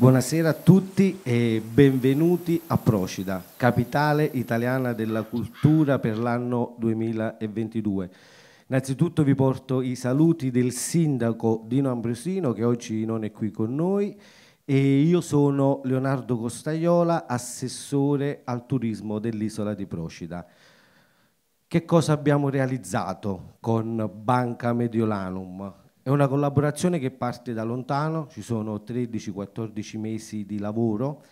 Buonasera a tutti e benvenuti a Procida, capitale italiana della cultura per l'anno 2022. Innanzitutto vi porto i saluti del sindaco Dino Ambrosino che oggi non è qui con noi e io sono Leonardo Costaiola, assessore al turismo dell'isola di Procida. Che cosa abbiamo realizzato con Banca Mediolanum? È una collaborazione che parte da lontano, ci sono 13-14 mesi di lavoro,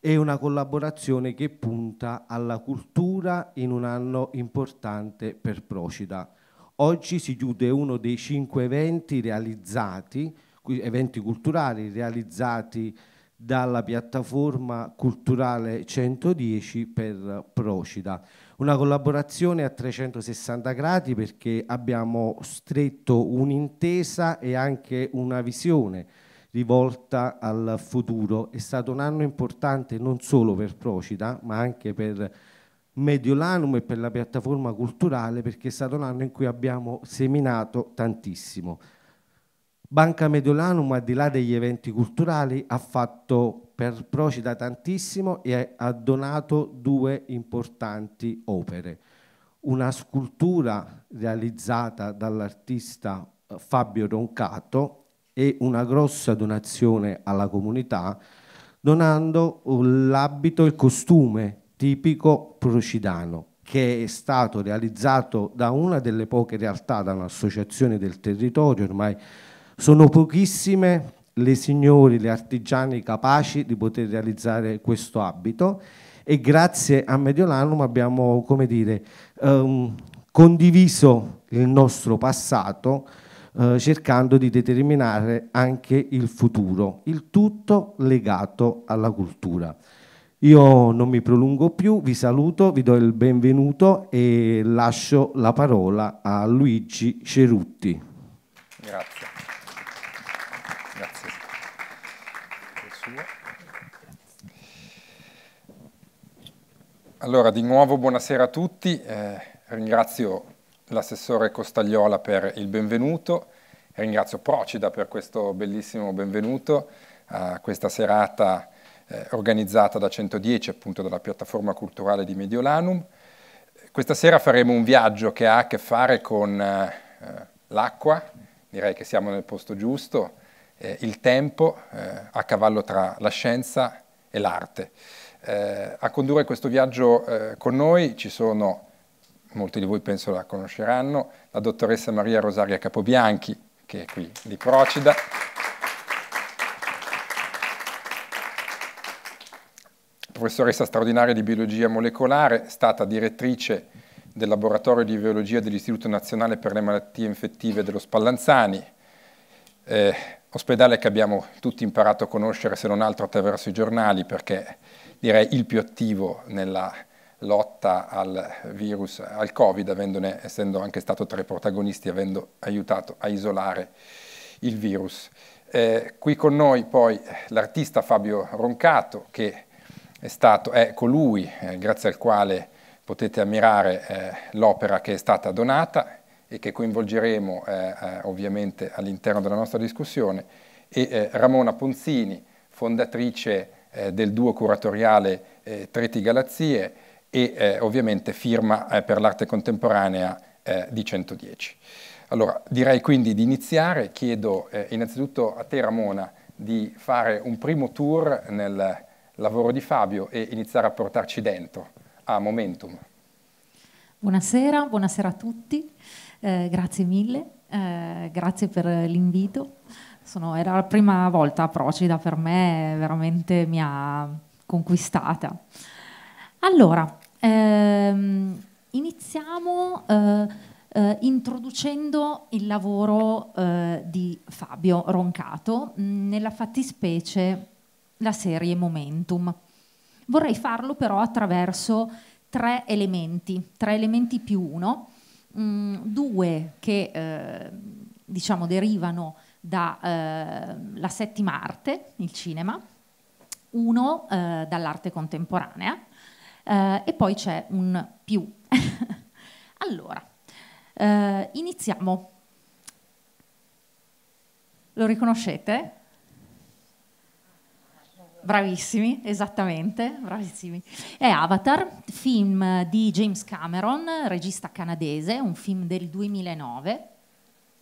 è una collaborazione che punta alla cultura in un anno importante per Procida. Oggi si chiude uno dei cinque eventi realizzati, eventi culturali realizzati dalla piattaforma culturale 110 per Procida. Una collaborazione a 360 gradi perché abbiamo stretto un'intesa e anche una visione rivolta al futuro. È stato un anno importante non solo per Procida, ma anche per Mediolanum e per la piattaforma culturale perché è stato un anno in cui abbiamo seminato tantissimo. Banca Mediolanum, al di là degli eventi culturali, ha fatto per Procida tantissimo e ha donato due importanti opere. Una scultura realizzata dall'artista eh, Fabio Roncato e una grossa donazione alla comunità donando l'abito e il costume tipico procidano che è stato realizzato da una delle poche realtà, da un'associazione del territorio ormai sono pochissime le signori, le artigiani capaci di poter realizzare questo abito e grazie a Mediolanum abbiamo, come dire, um, condiviso il nostro passato uh, cercando di determinare anche il futuro, il tutto legato alla cultura. Io non mi prolungo più, vi saluto, vi do il benvenuto e lascio la parola a Luigi Cerutti. Grazie. Allora, di nuovo buonasera a tutti, eh, ringrazio l'assessore Costagliola per il benvenuto, ringrazio Procida per questo bellissimo benvenuto a questa serata eh, organizzata da 110, appunto dalla piattaforma culturale di Mediolanum. Questa sera faremo un viaggio che ha a che fare con eh, l'acqua, direi che siamo nel posto giusto, eh, il tempo, eh, a cavallo tra la scienza e l'arte. Eh, a condurre questo viaggio eh, con noi ci sono, molti di voi penso la conosceranno, la dottoressa Maria Rosaria Capobianchi, che è qui di Procida. Professoressa straordinaria di biologia molecolare, stata direttrice del laboratorio di biologia dell'Istituto Nazionale per le Malattie Infettive dello Spallanzani, eh, ospedale che abbiamo tutti imparato a conoscere se non altro attraverso i giornali perché direi il più attivo nella lotta al virus, al Covid, avendone, essendo anche stato tra i protagonisti, avendo aiutato a isolare il virus. Eh, qui con noi poi l'artista Fabio Roncato, che è, stato, è colui eh, grazie al quale potete ammirare eh, l'opera che è stata donata e che coinvolgeremo eh, eh, ovviamente all'interno della nostra discussione, e eh, Ramona Ponzini, fondatrice eh, del duo curatoriale eh, Treti Galazie e eh, ovviamente firma eh, per l'arte contemporanea eh, di 110. Allora, direi quindi di iniziare, chiedo eh, innanzitutto a te Ramona di fare un primo tour nel lavoro di Fabio e iniziare a portarci dentro a Momentum. Buonasera, buonasera a tutti, grazie mille, grazie per l'invito. Sono, era la prima volta a Procida per me, veramente mi ha conquistata. Allora, ehm, iniziamo eh, eh, introducendo il lavoro eh, di Fabio Roncato, nella fattispecie la serie Momentum. Vorrei farlo però attraverso tre elementi, tre elementi più uno, mh, due che eh, diciamo derivano dalla eh, settima arte, il cinema, uno eh, dall'arte contemporanea eh, e poi c'è un più. allora, eh, iniziamo. Lo riconoscete? Bravissimi, esattamente, bravissimi. È Avatar, film di James Cameron, regista canadese, un film del 2009,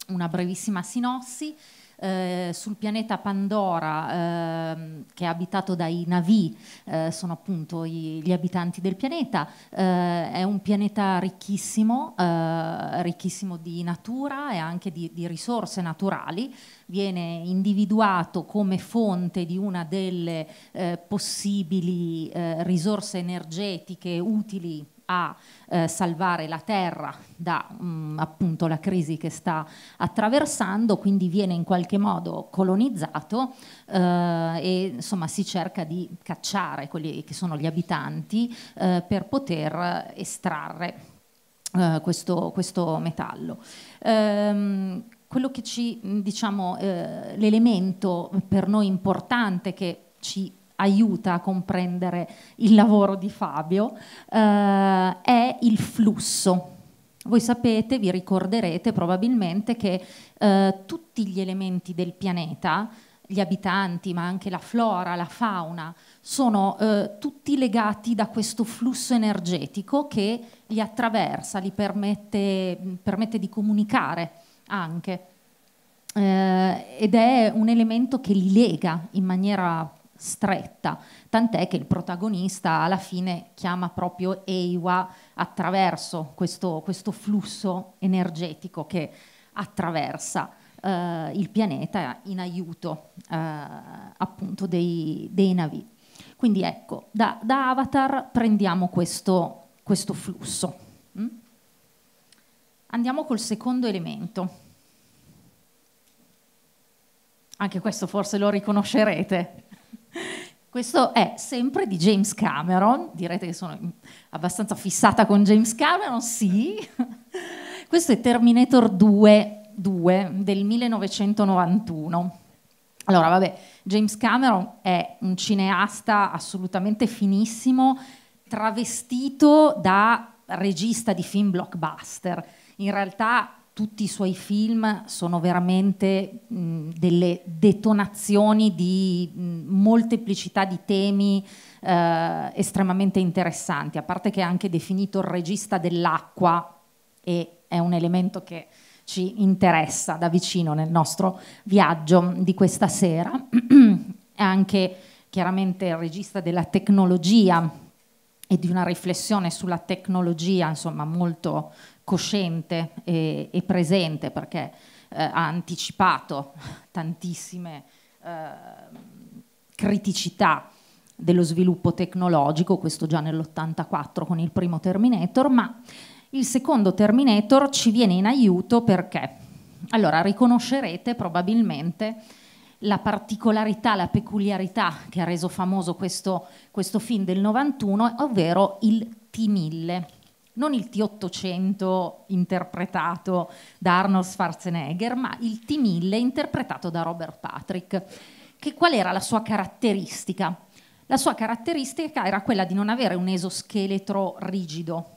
una brevissima sinossi. Eh, sul pianeta Pandora, eh, che è abitato dai Navi, eh, sono appunto i, gli abitanti del pianeta. Eh, è un pianeta ricchissimo, eh, ricchissimo di natura e anche di, di, risorse naturali. Viene individuato come fonte di una delle eh, possibili risorse energetiche utili a eh, salvare la terra da mh, mm, appunto la crisi che sta attraversando, quindi viene in qualche modo colonizzato eh, e insomma si cerca di cacciare quelli che sono gli abitanti eh, per poter estrarre eh, questo, questo, metallo. Ehm, quello che ci, diciamo, eh, l'elemento per noi importante che ci aiuta a comprendere il lavoro di Fabio, eh, è il flusso. Voi sapete, vi ricorderete probabilmente che eh, tutti gli elementi del pianeta, gli abitanti, ma anche la flora, la fauna, sono eh, tutti legati da questo flusso energetico che li attraversa, li permette, permette di comunicare anche. Eh, ed è un elemento che li lega in maniera stretta, tant'è che il protagonista alla fine chiama proprio Eiwa attraverso questo, questo flusso energetico che attraversa eh, il pianeta in aiuto eh, appunto dei, dei, navi. Quindi ecco, da, da Avatar prendiamo questo, questo flusso. Mm? Andiamo col secondo elemento. Anche questo forse lo riconoscerete. Questo è sempre di James Cameron, direte che sono abbastanza fissata con James Cameron, sì. Questo è Terminator 2, 2 del 1991. Allora, vabbè, James Cameron è un cineasta assolutamente finissimo, travestito da regista di film blockbuster. In realtà tutti i suoi film sono veramente mh, delle detonazioni di mh, molteplicità di temi eh, estremamente interessanti, a parte che è anche definito il regista dell'acqua e è un elemento che ci interessa da vicino nel nostro viaggio di questa sera. è anche chiaramente il regista della tecnologia e di una riflessione sulla tecnologia, insomma, molto cosciente e, e presente perché eh, ha anticipato tantissime eh, criticità dello sviluppo tecnologico, questo già nell'84 con il primo Terminator, ma il secondo Terminator ci viene in aiuto perché? Allora, riconoscerete probabilmente la particolarità, la peculiarità che ha reso famoso questo, questo film del 91, ovvero il T-1000 non il T800 interpretato da Arnold Schwarzenegger, ma il T1000 interpretato da Robert Patrick. Che qual era la sua caratteristica? La sua caratteristica era quella di non avere un esoscheletro rigido,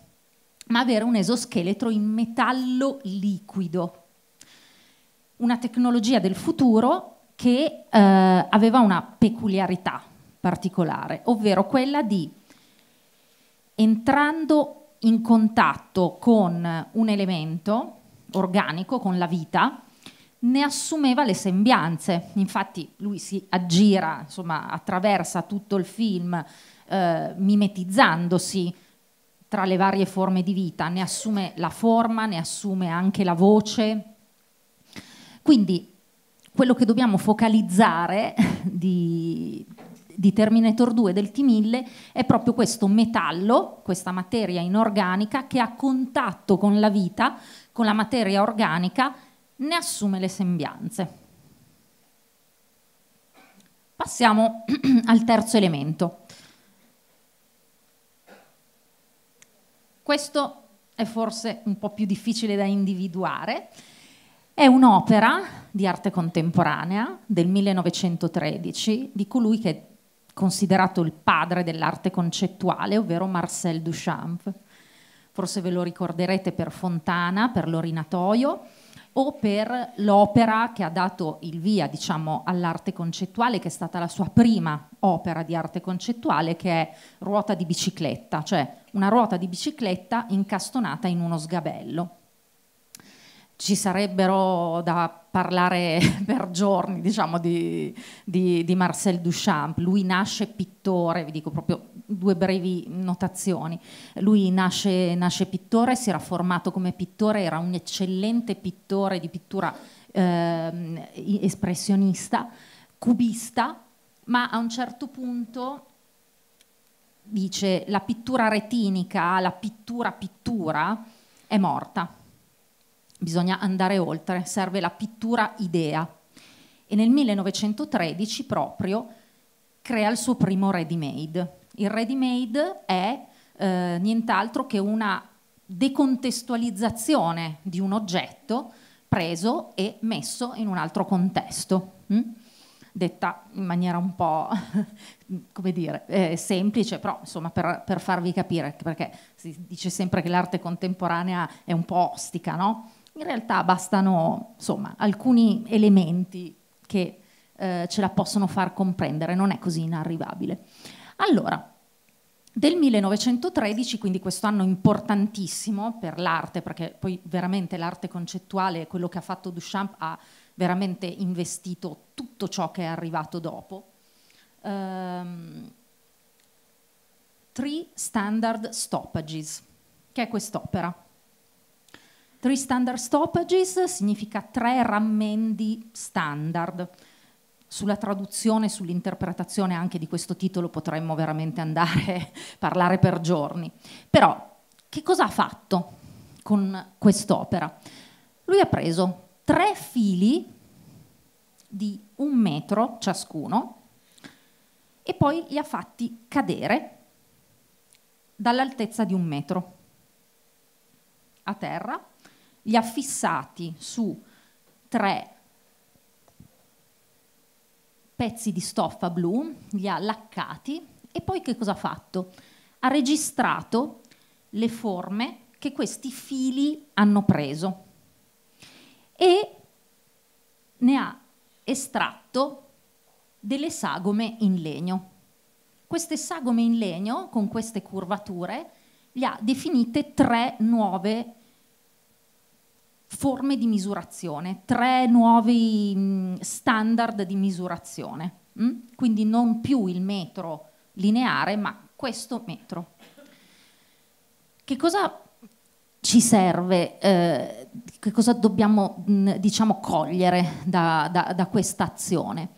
ma avere un esoscheletro in metallo liquido. Una tecnologia del futuro che eh, aveva una peculiarità particolare, ovvero quella di entrando in contatto con un elemento organico, con la vita, ne assumeva le sembianze. Infatti lui si aggira, insomma, attraversa tutto il film eh, mimetizzandosi tra le varie forme di vita, ne assume la forma, ne assume anche la voce. Quindi quello che dobbiamo focalizzare di, di Terminator 2 del T1000 è proprio questo metallo, questa materia inorganica che a contatto con la vita, con la materia organica, ne assume le sembianze. Passiamo al terzo elemento. Questo è forse un po' più difficile da individuare. È un'opera di arte contemporanea del 1913 di colui che considerato il padre dell'arte concettuale, ovvero Marcel Duchamp. Forse ve lo ricorderete per Fontana, per l'Orinatoio. o per l'opera che ha dato il via diciamo, all'arte concettuale, che è stata la sua prima opera di arte concettuale, che è Ruota di bicicletta, cioè una ruota di bicicletta incastonata in uno sgabello ci sarebbero da parlare per giorni diciamo, di, di, di, Marcel Duchamp. Lui nasce pittore, vi dico proprio due brevi notazioni. Lui nasce, nasce pittore, si era formato come pittore, era un eccellente pittore di pittura eh, espressionista, cubista, ma a un certo punto dice la pittura retinica, la pittura pittura è morta bisogna andare oltre, serve la pittura idea. E nel 1913 proprio crea il suo primo ready-made. Il ready-made è eh, nient'altro che una decontestualizzazione di un oggetto preso e messo in un altro contesto. Hm? Detta in maniera un po' come dire, eh, semplice, però insomma per, per farvi capire, perché si dice sempre che l'arte contemporanea è un po' ostica, no? In realtà bastano insomma, alcuni elementi che eh, ce la possono far comprendere, non è così inarrivabile. Allora, del 1913, quindi questo anno importantissimo per l'arte, perché poi veramente l'arte concettuale, quello che ha fatto Duchamp, ha veramente investito tutto ciò che è arrivato dopo. Um, Three Standard Stoppages, che è quest'opera. Three standard stoppages significa tre rammendi standard. Sulla traduzione, sull'interpretazione anche di questo titolo potremmo veramente andare a parlare per giorni. Però, che cosa ha fatto con quest'opera? Lui ha preso tre fili di un metro ciascuno e poi li ha fatti cadere dall'altezza di un metro a terra li ha fissati su tre pezzi di stoffa blu, li ha laccati e poi che cosa ha fatto? Ha registrato le forme che questi fili hanno preso e ne ha estratto delle sagome in legno. Queste sagome in legno, con queste curvature, le ha definite tre nuove forme di misurazione, tre nuovi mm, standard di misurazione. Mm? Quindi non più il metro lineare, ma questo metro. Che cosa ci serve, eh, che cosa dobbiamo mm, diciamo, cogliere da, da, da questa azione?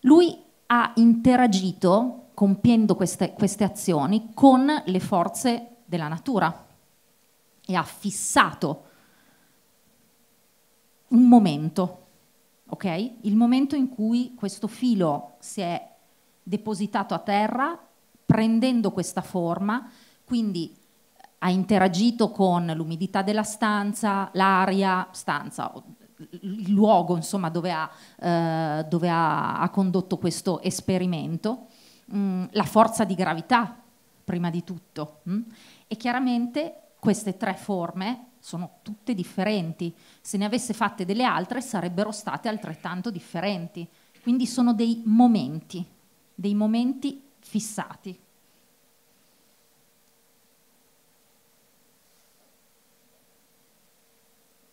Lui ha interagito, compiendo queste, queste azioni, con le forze della natura e ha fissato un momento, ok? Il momento in cui questo filo si è depositato a terra prendendo questa forma, quindi ha interagito con l'umidità della stanza, l'aria, stanza, il luogo insomma, dove, ha, eh, dove ha, ha, condotto questo esperimento, mm, la forza di gravità prima di tutto. Mh? E chiaramente queste tre forme sono tutte differenti. Se ne avesse fatte delle altre sarebbero state altrettanto differenti. Quindi sono dei momenti, dei momenti fissati.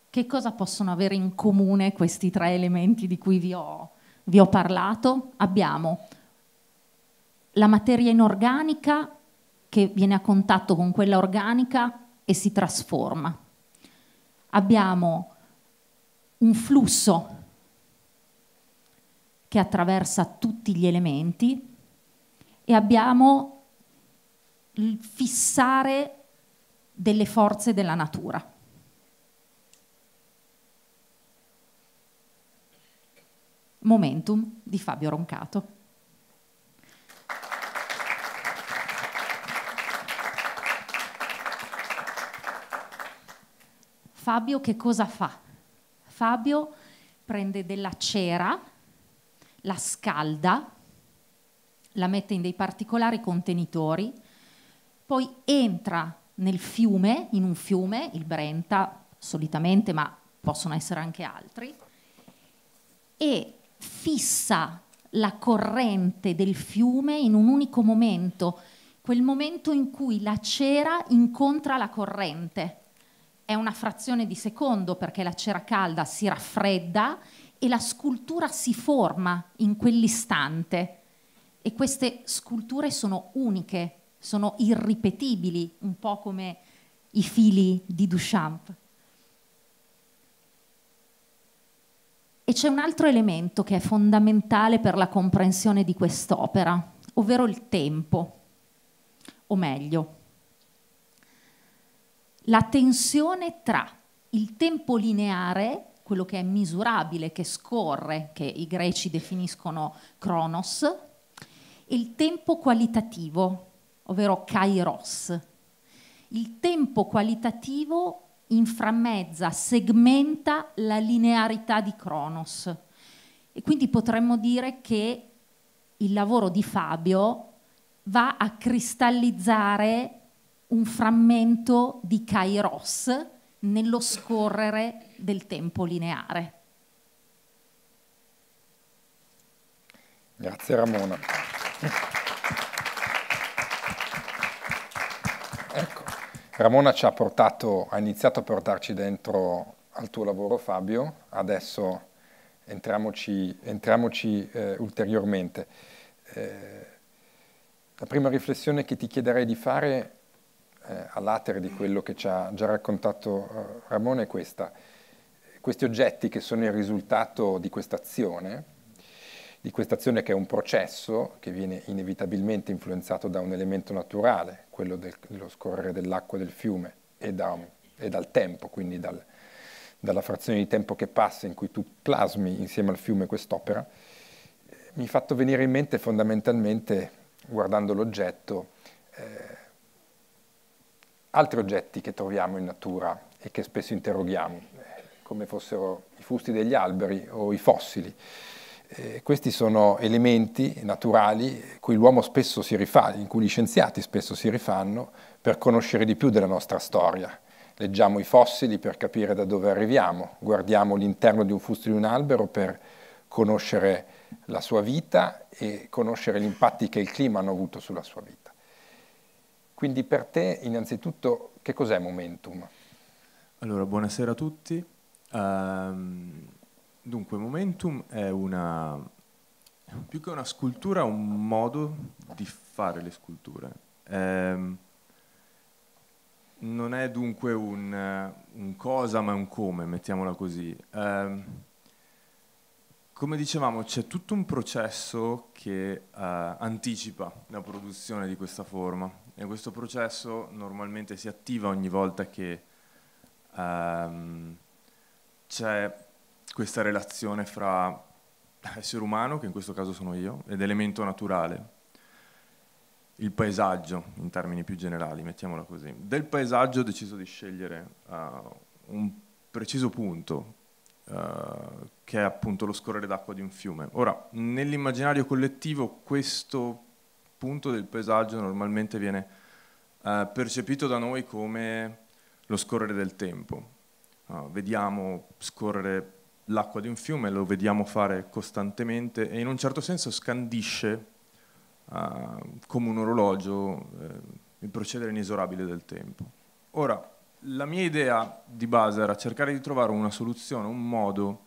Che cosa possono avere in comune questi tre elementi di cui vi ho, vi ho parlato? Abbiamo la materia inorganica che viene a contatto con quella organica e si trasforma abbiamo un flusso che attraversa tutti gli elementi e abbiamo il fissare delle forze della natura. Momentum di Fabio Roncato. Fabio che cosa fa? Fabio prende della cera, la scalda, la mette in dei particolari contenitori, poi entra nel fiume, in un fiume, il Brenta solitamente, ma possono essere anche altri, e fissa la corrente del fiume in un unico momento, quel momento in cui la cera incontra la corrente. È una frazione di secondo perché la cera calda si raffredda e la scultura si forma in quell'istante. E queste sculture sono uniche, sono irripetibili, un po' come i fili di Duchamp. E c'è un altro elemento che è fondamentale per la comprensione di quest'opera, ovvero il tempo, o meglio, la tensione tra il tempo lineare, quello che è misurabile, che scorre, che i greci definiscono chronos, e il tempo qualitativo, ovvero kairos. Il tempo qualitativo inframmezza, segmenta la linearità di Cronos. E quindi potremmo dire che il lavoro di Fabio va a cristallizzare un frammento di Kairos nello scorrere del tempo lineare. Grazie Ramona. Ramona ci ha portato, ha iniziato a portarci dentro al tuo lavoro Fabio, adesso entriamoci, entriamoci eh, ulteriormente. Eh, la prima riflessione che ti chiederei di fare eh, all'atere di quello che ci ha già raccontato eh, Ramona è questa. Questi oggetti che sono il risultato di questa azione, di questa azione che è un processo che viene inevitabilmente influenzato da un elemento naturale, quello del, dello scorrere dell'acqua del fiume, e, da, e dal tempo, quindi dal, dalla frazione di tempo che passa in cui tu plasmi insieme al fiume quest'opera, mi ha fatto venire in mente fondamentalmente, guardando l'oggetto, eh, altri oggetti che troviamo in natura e che spesso interroghiamo, eh, come fossero i fusti degli alberi o i fossili. Eh, questi sono elementi naturali cui l'uomo spesso si rifà, in cui gli scienziati spesso si rifanno per conoscere di più della nostra storia. Leggiamo i fossili per capire da dove arriviamo, guardiamo l'interno di un fusto di un albero per conoscere la sua vita e conoscere gli impatti che il clima hanno avuto sulla sua vita. Quindi per te, innanzitutto, che cos'è Momentum? Allora, buonasera a tutti. Um, Dunque, Momentum è una, più che una scultura, un modo di fare le sculture. Eh, non è dunque un, un, cosa, ma un come, mettiamola così. Eh, come dicevamo, c'è tutto un processo che eh, anticipa la produzione di questa forma e questo processo normalmente si attiva ogni volta che ehm, c'è questa relazione fra essere umano, che in questo caso sono io, ed elemento naturale. Il paesaggio, in termini più generali, mettiamola così. Del paesaggio ho deciso di scegliere uh, un preciso punto, uh, che è appunto lo scorrere d'acqua di un fiume. Ora, nell'immaginario collettivo questo punto del paesaggio normalmente viene uh, percepito da noi come lo scorrere del tempo. vediamo scorrere l'acqua di un fiume, lo vediamo fare costantemente e in un certo senso scandisce uh, come un orologio eh, il procedere inesorabile del tempo. Ora, la mia idea di base era cercare di trovare una soluzione, un modo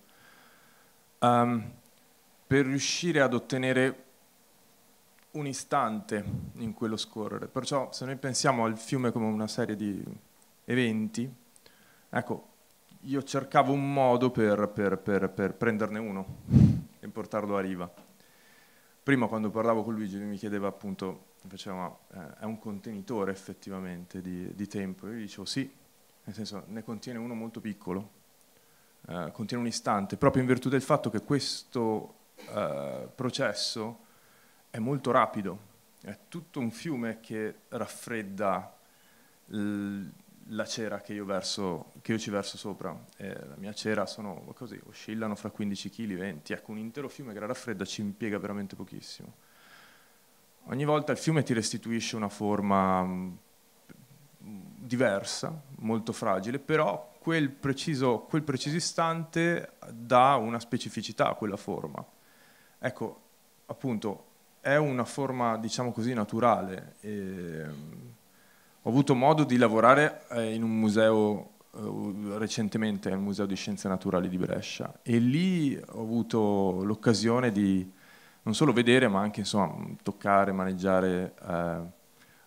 um, per riuscire ad ottenere un istante in quello scorrere. Perciò se noi pensiamo al fiume come una serie di eventi, ecco, io cercavo un modo per, per, per, per, prenderne uno e portarlo a riva. Prima quando parlavo con Luigi lui mi chiedeva appunto, faceva, ma eh, è un contenitore effettivamente di, di, tempo? Io gli dicevo sì, nel senso ne contiene uno molto piccolo, eh, contiene un istante, proprio in virtù del fatto che questo eh, processo è molto rapido, è tutto un fiume che raffredda la cera che io, verso, che io ci verso sopra. Eh, la mia cera sono così, oscillano fra 15 kg, 20. Ecco, un intero fiume che la raffredda ci impiega veramente pochissimo. Ogni volta il fiume ti restituisce una forma mm, diversa, molto fragile, però quel preciso, quel preciso istante dà una specificità a quella forma. Ecco, appunto, è una forma, diciamo così, naturale. E, ho avuto modo di lavorare eh, in un museo eh, recentemente, al Museo di Scienze Naturali di Brescia, e lì ho avuto l'occasione di non solo vedere, ma anche insomma, toccare, maneggiare eh,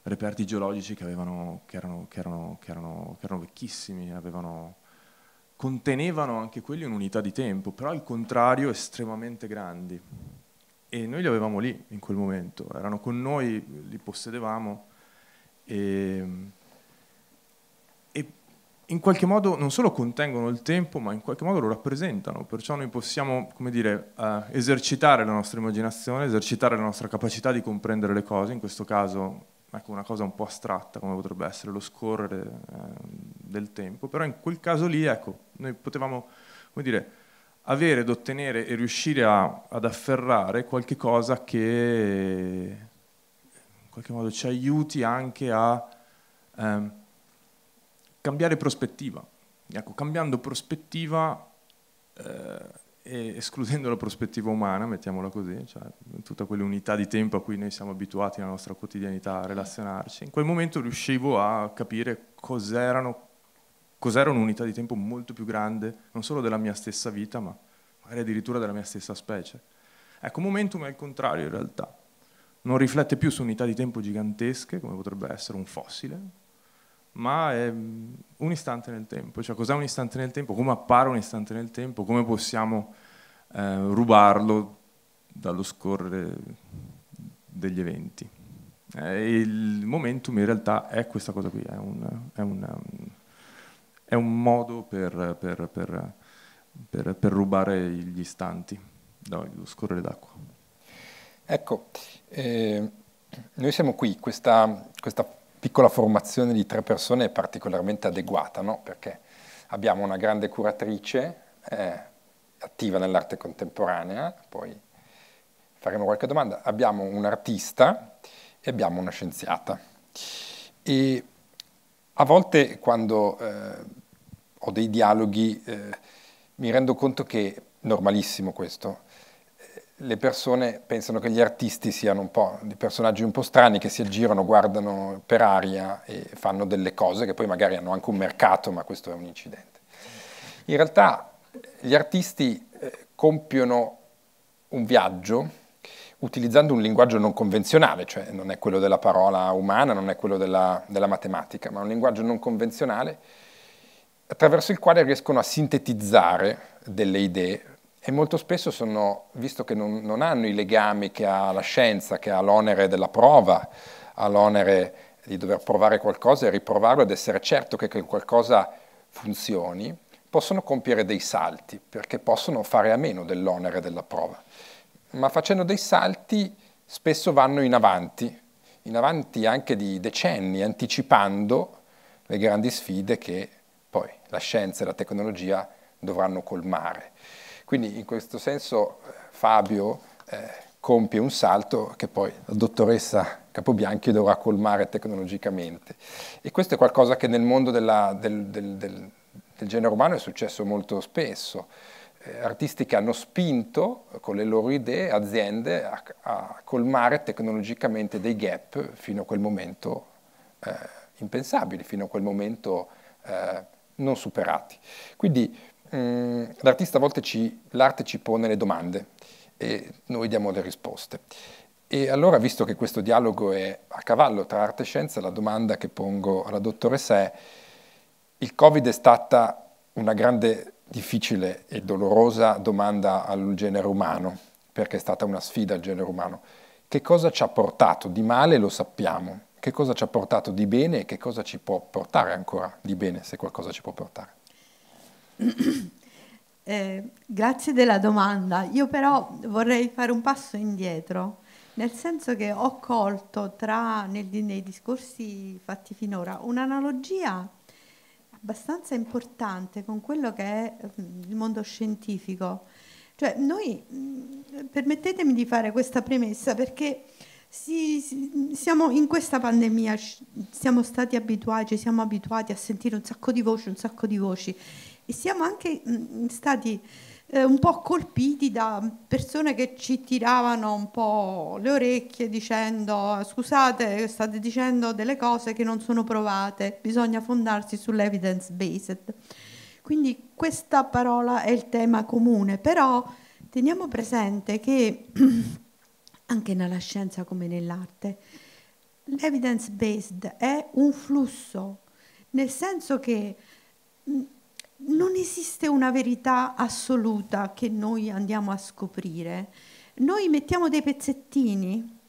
reperti geologici che, avevano, che, erano, che, erano, che, erano, che erano vecchissimi, avevano, contenevano anche quelli un'unità di tempo, però al contrario estremamente grandi. E noi li avevamo lì in quel momento, erano con noi, li possedevamo. E, e in qualche modo non solo contengono il tempo, ma in qualche modo lo rappresentano, perciò noi possiamo, come dire, uh, esercitare la nostra immaginazione, esercitare la nostra capacità di comprendere le cose, in questo caso ecco, una cosa un po' astratta come potrebbe essere lo scorrere eh, del tempo, però in quel caso lì ecco, noi potevamo come dire, avere ed ottenere e riuscire a, ad afferrare qualche cosa che in qualche modo ci aiuti anche a eh, cambiare prospettiva. Ecco, cambiando prospettiva eh, e escludendo la prospettiva umana, mettiamola così, cioè tutta quell'unità di tempo a cui noi siamo abituati nella nostra quotidianità a relazionarci, in quel momento riuscivo a capire cos'erano, cos'era un'unità di tempo molto più grande, non solo della mia stessa vita, ma magari addirittura della mia stessa specie. Ecco, momentum è il contrario in realtà, non riflette più su unità di tempo gigantesche, come potrebbe essere un fossile, ma è un istante nel tempo, cioè cos'è un istante nel tempo, come appare un istante nel tempo, come possiamo eh, rubarlo dallo scorrere degli eventi. Eh, il momentum in realtà è questa cosa qui, è un, è un, è un modo per, per, per, per, rubare gli istanti dallo scorrere d'acqua. Ecco, eh, noi siamo qui, questa, questa piccola formazione di tre persone è particolarmente adeguata, no? perché abbiamo una grande curatrice eh, attiva nell'arte contemporanea, poi faremo qualche domanda, abbiamo un artista e abbiamo una scienziata. E a volte quando eh, ho dei dialoghi eh, mi rendo conto che, normalissimo questo, le persone pensano che gli artisti siano un po' di personaggi un po' strani che si aggirano, guardano per aria e fanno delle cose che poi magari hanno anche un mercato, ma questo è un incidente. In realtà gli artisti eh, compiono un viaggio utilizzando un linguaggio non convenzionale, cioè non è quello della parola umana, non è quello della, della matematica, ma un linguaggio non convenzionale attraverso il quale riescono a sintetizzare delle idee e molto spesso sono, visto che non, non, hanno i legami che ha la scienza, che ha l'onere della prova, ha l'onere di dover provare qualcosa e riprovarlo ed essere certo che qualcosa funzioni, possono compiere dei salti, perché possono fare a meno dell'onere della prova. Ma facendo dei salti spesso vanno in avanti, in avanti anche di decenni, anticipando le grandi sfide che poi la scienza e la tecnologia dovranno colmare. Quindi in questo senso Fabio eh, compie un salto che poi la dottoressa Capobianchi dovrà colmare tecnologicamente. E questo è qualcosa che nel mondo della, del, del, del, del, genere umano è successo molto spesso. Eh, artisti che hanno spinto con le loro idee aziende a, a, colmare tecnologicamente dei gap fino a quel momento eh, impensabili, fino a quel momento eh, non superati. Quindi Mm, l'artista a volte ci, l'arte ci pone le domande e noi diamo le risposte. E allora, visto che questo dialogo è a cavallo tra arte e scienza, la domanda che pongo alla dottoressa è, il Covid è stata una grande, difficile e dolorosa domanda al genere umano, perché è stata una sfida al genere umano. Che cosa ci ha portato di male lo sappiamo, che cosa ci ha portato di bene e che cosa ci può portare ancora di bene, se qualcosa ci può portare. Eh, grazie della domanda. Io però vorrei fare un passo indietro, nel senso che ho colto tra, nel, nei discorsi fatti finora un'analogia abbastanza importante con quello che è mm, il mondo scientifico. Cioè, noi, permettetemi di fare questa premessa perché si, si, siamo in questa pandemia, siamo stati abituati, siamo abituati a sentire un sacco di voci, un sacco di voci e siamo anche stati eh, un po' colpiti da persone che ci tiravano un po' le orecchie dicendo scusate state dicendo delle cose che non sono provate, bisogna fondarsi sull'evidence based. Quindi questa parola è il tema comune, però teniamo presente che anche nella scienza come nell'arte l'evidence based è un flusso, nel senso che non esiste una verità assoluta che noi andiamo a scoprire. Noi mettiamo dei pezzettini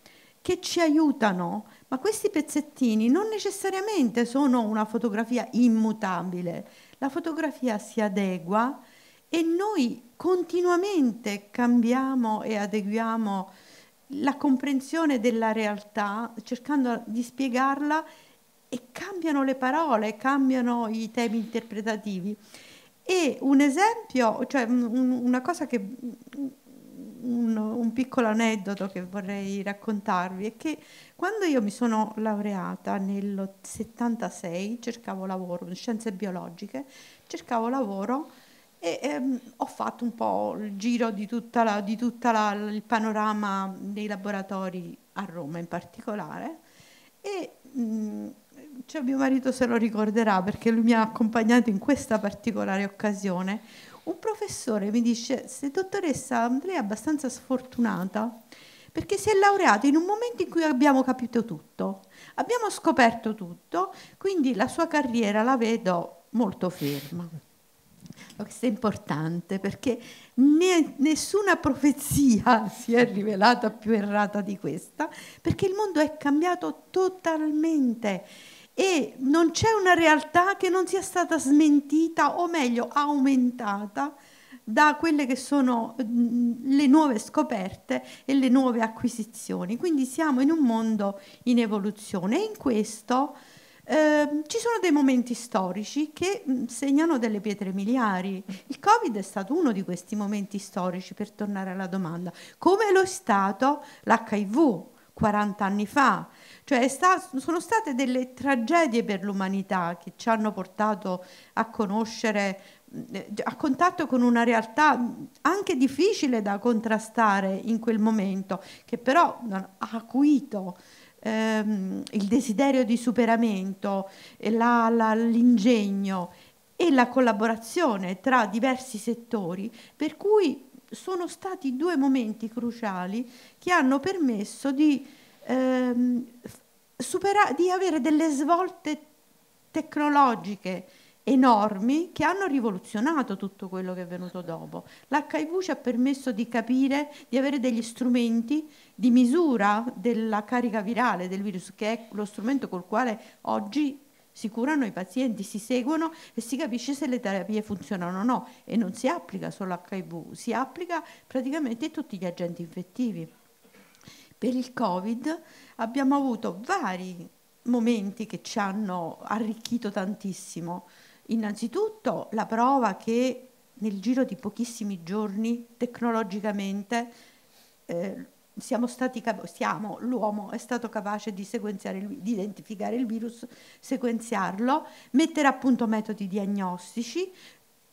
che ci aiutano, ma questi pezzettini non necessariamente sono una fotografia immutabile. La fotografia si adegua e noi continuamente cambiamo e adeguiamo la comprensione della realtà cercando di spiegarla e cambiano le parole, cambiano i temi interpretativi. E un esempio, cioè una cosa che, un, un, piccolo aneddoto che vorrei raccontarvi è che quando io mi sono laureata nel 76, cercavo lavoro in scienze biologiche, cercavo lavoro e ehm, ho fatto un po' il giro di la, il panorama dei laboratori a Roma in particolare e mh, cioè mio marito se lo ricorderà perché lui mi ha accompagnato in questa particolare occasione. Un professore mi dice: Se dottoressa, lei è abbastanza sfortunata perché si è laureata in un momento in cui abbiamo capito tutto, abbiamo scoperto tutto, quindi la sua carriera la vedo molto ferma. Questo è importante perché ne, nessuna profezia si è rivelata più errata di questa, perché il mondo è cambiato totalmente e non c'è una realtà che non sia stata smentita o meglio aumentata da quelle che sono le nuove scoperte e le nuove acquisizioni. Quindi siamo in un mondo in evoluzione e in questo eh, ci sono dei momenti storici che segnano delle pietre miliari. Il Covid è stato uno di questi momenti storici, per tornare alla domanda, come lo è stato l'HIV 40 anni fa. Cioè sta, sono state delle tragedie per l'umanità che ci hanno portato a conoscere, eh, a contatto con una realtà anche difficile da contrastare in quel momento, che però ha acuito ehm, il desiderio di superamento, la, la, l'ingegno e la collaborazione tra diversi settori, per cui sono stati due momenti cruciali che hanno permesso di ehm, supera- di avere delle svolte tecnologiche enormi che hanno rivoluzionato tutto quello che è venuto dopo. L'HIV ci ha permesso di capire, di avere degli strumenti di misura della carica virale del virus, che è lo strumento col quale oggi si curano i pazienti, si seguono e si capisce se le terapie funzionano o no. E non si applica solo l'HIV, si applica praticamente tutti gli agenti infettivi. Per il Covid abbiamo avuto vari momenti che ci hanno arricchito tantissimo. Innanzitutto la prova che nel giro di pochissimi giorni tecnologicamente eh, siamo stati siamo, l'uomo è stato capace di, di identificare il virus, sequenziarlo, mettere a punto metodi diagnostici,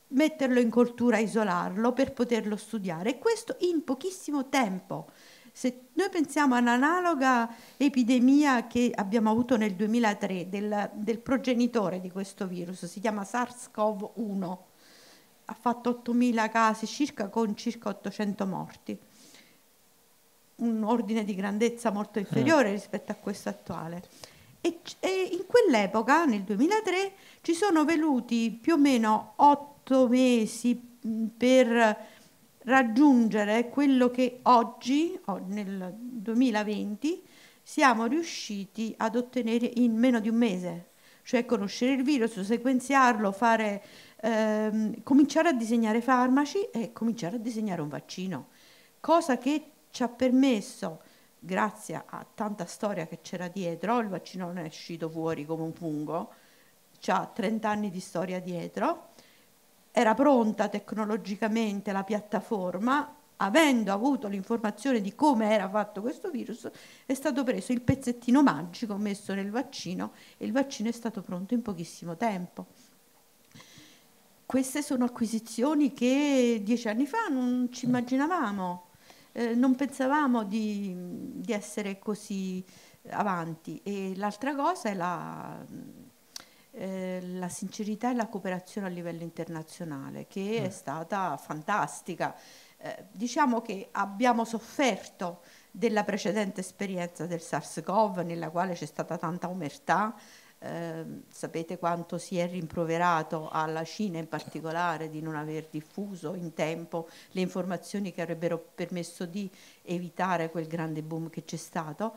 metterlo in coltura, isolarlo per poterlo studiare e questo in pochissimo tempo. Se noi pensiamo all'analoga epidemia che abbiamo avuto nel 2003 del, del progenitore di questo virus, si chiama SARS-CoV-1, ha fatto 8.000 casi circa con circa 800 morti, un ordine di grandezza molto inferiore mm. rispetto a questo attuale. E, e, in quell'epoca, nel 2003, ci sono venuti più o meno 8 mesi per raggiungere quello che oggi, nel 2020, siamo riusciti ad ottenere in meno di un mese, cioè conoscere il virus, sequenziarlo, fare, ehm, cominciare a disegnare farmaci e cominciare a disegnare un vaccino, cosa che ci ha permesso, grazie a tanta storia che c'era dietro, il vaccino non è uscito fuori come un fungo, ha 30 anni di storia dietro, era pronta tecnologicamente la piattaforma, avendo avuto l'informazione di come era fatto questo virus, è stato preso il pezzettino magico messo nel vaccino e il vaccino è stato pronto in pochissimo tempo. Queste sono acquisizioni che dieci anni fa non ci immaginavamo, eh, non pensavamo di, di, essere così avanti. E l'altra cosa è la, eh, la sincerità e la cooperazione a livello internazionale, che mm. è stata fantastica. Eh, diciamo che abbiamo sofferto della precedente esperienza del SARS-CoV, nella quale c'è stata tanta omertà, eh, sapete quanto si è rimproverato alla Cina in particolare di non aver diffuso in tempo le informazioni che avrebbero permesso di evitare quel grande boom che c'è stato.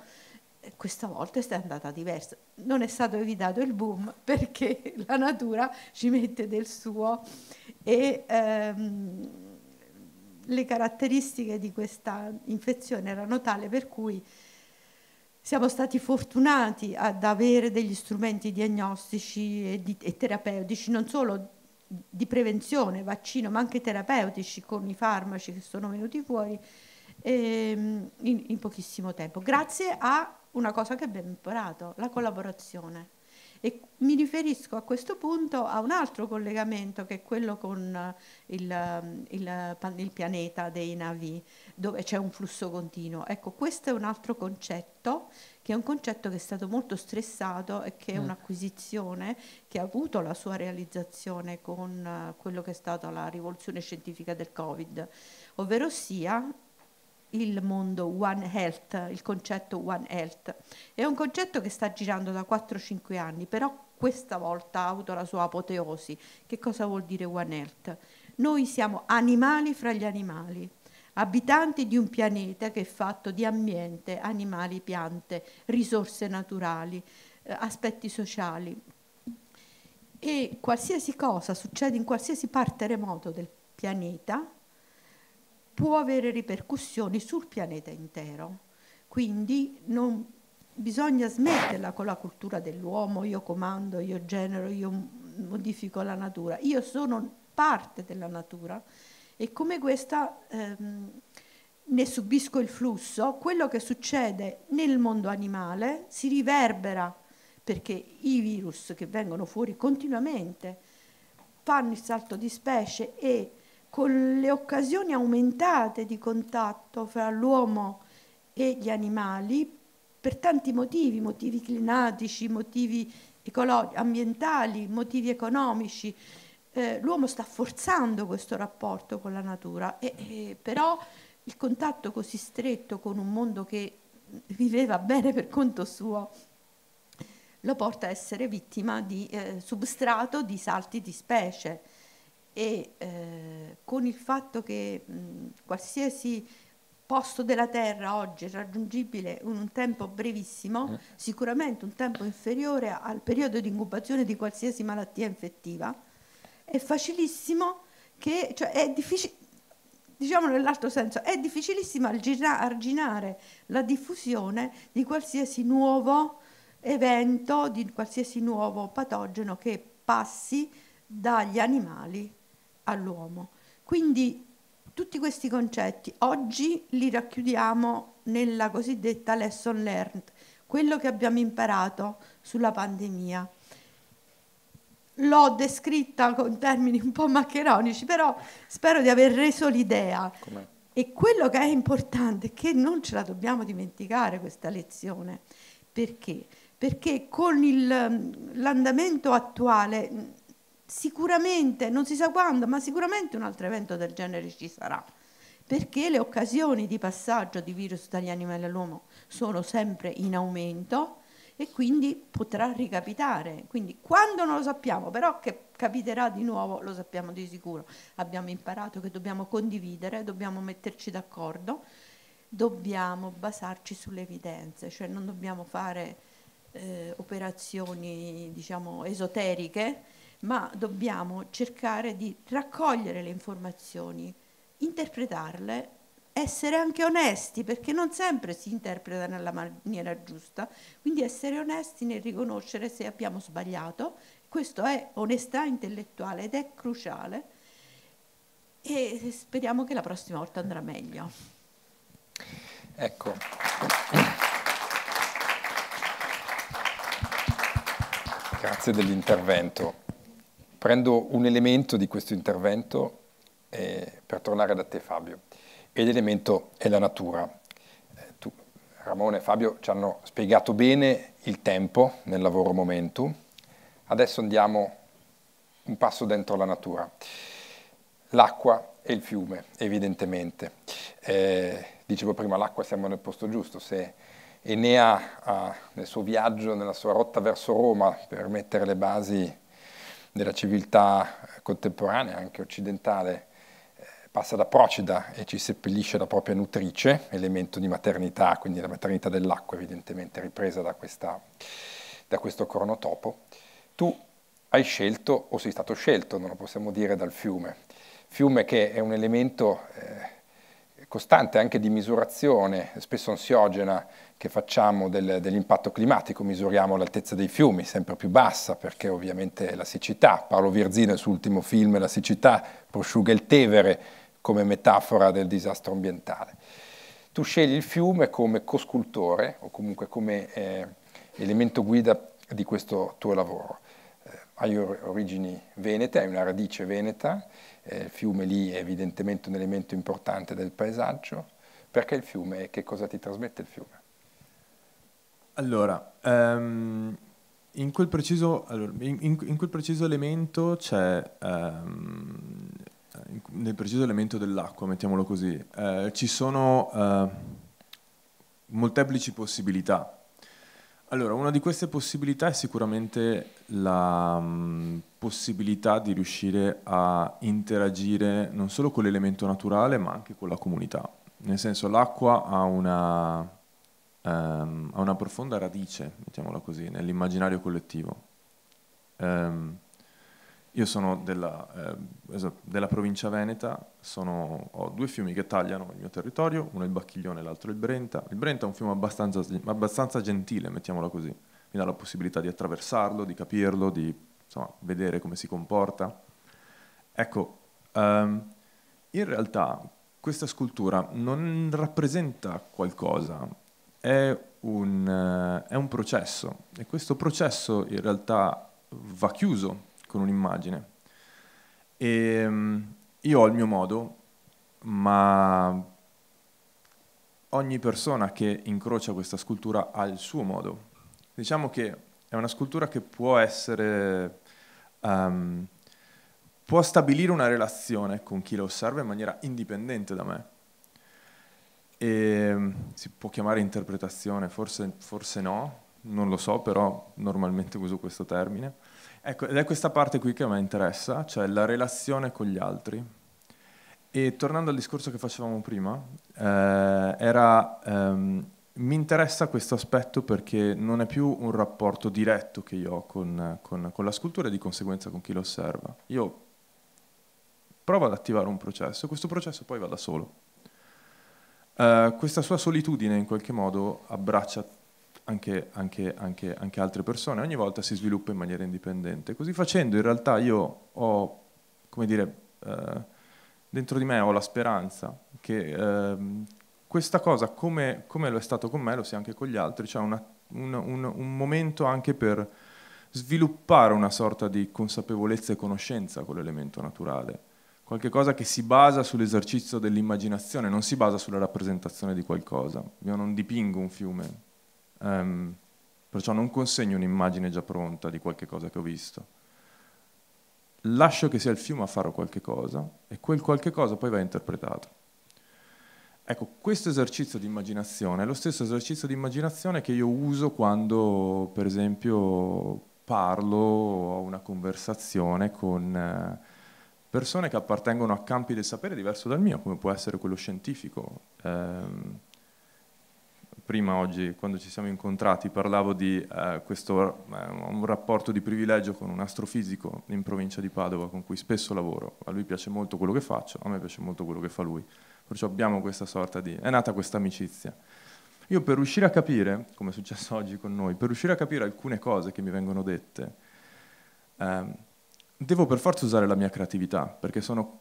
Questa volta è andata diversa. Non è stato evitato il boom perché la natura ci mette del suo e ehm, le caratteristiche di questa infezione erano tali per cui siamo stati fortunati ad avere degli strumenti diagnostici e, di, e terapeutici, non solo di prevenzione, vaccino, ma anche terapeutici con i farmaci che sono venuti fuori ehm, in, in pochissimo tempo, grazie a una cosa che abbiamo imparato, la collaborazione. E mi riferisco a questo punto a un altro collegamento che è quello con eh, il, ehm, il, il pianeta dei navi, dove c'è un flusso continuo. Ecco, questo è un altro concetto, che è un concetto che è stato molto stressato e che è mm. un'acquisizione che ha avuto la sua realizzazione con eh, quello che è stata la rivoluzione scientifica del Covid, ovvero sia il mondo One Health, il concetto One Health. È un concetto che sta girando da 4-5 anni, però questa volta ha avuto la sua apoteosi. Che cosa vuol dire One Health? Noi siamo animali fra gli animali, abitanti di un pianeta che è fatto di ambiente, animali, piante, risorse naturali, eh, aspetti sociali. E qualsiasi cosa succede in qualsiasi parte remoto del pianeta, può avere ripercussioni sul pianeta intero. Quindi non bisogna smetterla con la cultura dell'uomo, io comando, io genero, io modifico la natura. Io sono parte della natura e come questa ehm, ne subisco il flusso, quello che succede nel mondo animale si riverbera perché i virus che vengono fuori continuamente fanno il salto di specie e con le occasioni aumentate di contatto fra l'uomo e gli animali per tanti motivi, motivi climatici, motivi ambientali, motivi economici. Eh, l'uomo sta forzando questo rapporto con la natura, e, e, però il contatto così stretto con un mondo che viveva bene per conto suo lo porta a essere vittima di eh, substrato di salti di specie e eh, con il fatto che mh, qualsiasi posto della Terra oggi è raggiungibile in un tempo brevissimo, eh. sicuramente un tempo inferiore al periodo di incubazione di qualsiasi malattia infettiva, è facilissimo che, cioè è difficile, diciamo nell'altro senso, è difficilissimo arginare la diffusione di qualsiasi nuovo evento, di qualsiasi nuovo patogeno che passi dagli animali all'uomo. Quindi tutti questi concetti oggi li racchiudiamo nella cosiddetta lesson learned, quello che abbiamo imparato sulla pandemia. L'ho descritta con termini un po' maccheronici, però spero di aver reso l'idea. Com'è? E quello che è importante è che non ce la dobbiamo dimenticare questa lezione. Perché? Perché con il, l'andamento attuale sicuramente, non si sa quando, ma sicuramente un altro evento del genere ci sarà, perché le occasioni di passaggio di virus dagli animali all'uomo sono sempre in aumento e quindi potrà ricapitare. Quindi quando non lo sappiamo, però che capiterà di nuovo lo sappiamo di sicuro. Abbiamo imparato che dobbiamo condividere, dobbiamo metterci d'accordo, dobbiamo basarci sulle evidenze, cioè non dobbiamo fare eh, operazioni diciamo esoteriche ma dobbiamo cercare di raccogliere le informazioni, interpretarle, essere anche onesti, perché non sempre si interpreta nella maniera giusta, quindi essere onesti nel riconoscere se abbiamo sbagliato, questo è onestà intellettuale ed è cruciale. e speriamo che la prossima volta andrà meglio. Ecco. Grazie dell'intervento. Prendo un elemento di questo intervento eh, per tornare da te Fabio e l'elemento è la natura. Eh, tu, Ramone e Fabio ci hanno spiegato bene il tempo nel lavoro Momentum, adesso andiamo un passo dentro la natura. L'acqua e il fiume, evidentemente. Eh, dicevo prima, l'acqua siamo nel posto giusto, se Enea ha, nel suo viaggio, nella sua rotta verso Roma, per mettere le basi della civiltà contemporanea, anche occidentale, eh, passa da Procida e ci seppellisce la propria nutrice, elemento di maternità, quindi la maternità dell'acqua evidentemente ripresa da, questa, da questo cronotopo, tu hai scelto o sei stato scelto, non lo possiamo dire, dal fiume. Fiume che è un elemento eh, costante anche di misurazione, spesso ansiogena, che facciamo del, dell'impatto climatico, misuriamo l'altezza dei fiumi, sempre più bassa, perché ovviamente la siccità, Paolo Virzino nel suo ultimo film La siccità prosciuga il Tevere come metafora del disastro ambientale. Tu scegli il fiume come coscultore o comunque come eh, elemento guida di questo tuo lavoro. Eh, hai origini venete, hai una radice veneta, eh, il fiume lì è evidentemente un elemento importante del paesaggio. Perché il fiume e che cosa ti trasmette il fiume? Allora, um, in, quel preciso, allora in, in, in, quel preciso, elemento c'è, um, nel preciso elemento dell'acqua, mettiamolo così, uh, ci sono uh, molteplici possibilità. Allora, una di queste possibilità è sicuramente la um, possibilità di riuscire a interagire non solo con l'elemento naturale, ma anche con la comunità. Nel senso, l'acqua ha una um, ha una profonda radice, mettiamola così, nell'immaginario collettivo. Um, io sono della, eh, della provincia veneta, sono, ho due fiumi che tagliano il mio territorio, uno il Bacchiglione e l'altro il Brenta. Il Brenta è un fiume abbastanza, abbastanza gentile, mettiamola così, mi dà la possibilità di attraversarlo, di capirlo, di insomma, vedere come si comporta. Ecco, um, in realtà questa scultura non rappresenta qualcosa, è un, uh, è un processo e questo processo in realtà va chiuso con un'immagine. E um, io ho il mio modo, ma ogni persona che incrocia questa scultura ha il suo modo. Diciamo che è una scultura che può essere... Um, può stabilire una relazione con chi la osserva in maniera indipendente da me. E, ehm, si può chiamare interpretazione, forse, forse no, non lo so, però normalmente uso questo termine. Ecco, ed è questa parte qui che a me interessa, cioè la relazione con gli altri. E tornando al discorso che facevamo prima, eh, era, ehm, mi interessa questo aspetto perché non è più un rapporto diretto che io ho con, con, con la scultura e di conseguenza con chi lo osserva. Io provo ad attivare un processo questo processo poi va da solo. Uh, questa sua solitudine in qualche modo abbraccia anche, anche, anche, anche, altre persone, ogni volta si sviluppa in maniera indipendente. Così facendo in realtà io ho, come dire, uh, dentro di me ho la speranza che uh, questa cosa, come, come, lo è stato con me, lo sia anche con gli altri, cioè una, un, un, un momento anche per sviluppare una sorta di consapevolezza e conoscenza con l'elemento naturale qualche cosa che si basa sull'esercizio dell'immaginazione, non si basa sulla rappresentazione di qualcosa. Io non dipingo un fiume, um, perciò non consegno un'immagine già pronta di qualche cosa che ho visto. Lascio che sia il fiume a fare qualche cosa e quel qualche cosa poi va interpretato. Ecco, questo esercizio di immaginazione è lo stesso esercizio di immaginazione che io uso quando, per esempio, parlo o ho una conversazione con... Eh, persone che appartengono a campi del sapere diverso dal mio, come può essere quello scientifico. Eh, prima oggi, quando ci siamo incontrati, parlavo di eh, questo eh, un rapporto di privilegio con un astrofisico in provincia di Padova con cui spesso lavoro. A lui piace molto quello che faccio, a me piace molto quello che fa lui. Perciò abbiamo questa sorta di... è nata questa amicizia. Io per riuscire a capire, come è successo oggi con noi, per riuscire a capire alcune cose che mi vengono dette, ehm, devo per forza usare la mia creatività, perché sono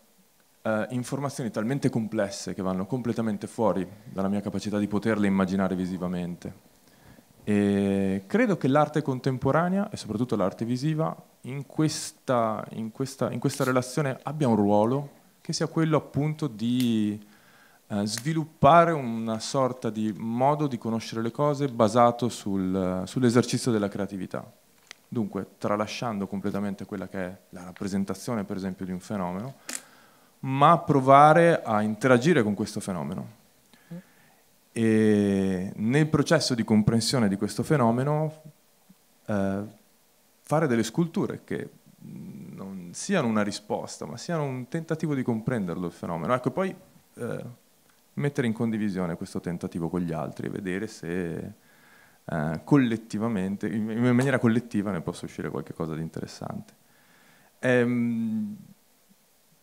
eh, informazioni talmente complesse che vanno completamente fuori dalla mia capacità di poterle immaginare visivamente. E credo che l'arte contemporanea e soprattutto l'arte visiva in questa, in, questa, in questa, relazione abbia un ruolo che sia quello appunto di eh, sviluppare una sorta di modo di conoscere le cose basato sul, sull'esercizio della creatività. Dunque, tralasciando completamente quella che è la rappresentazione, per esempio, di un fenomeno, ma provare a interagire con questo fenomeno. E nel processo di comprensione di questo fenomeno eh, fare delle sculture che non siano una risposta, ma siano un tentativo di comprenderlo il fenomeno. Ecco, poi eh, mettere in condivisione questo tentativo con gli altri e vedere se eh, collettivamente, in, in, maniera collettiva ne possa uscire qualcosa di interessante. Ehm,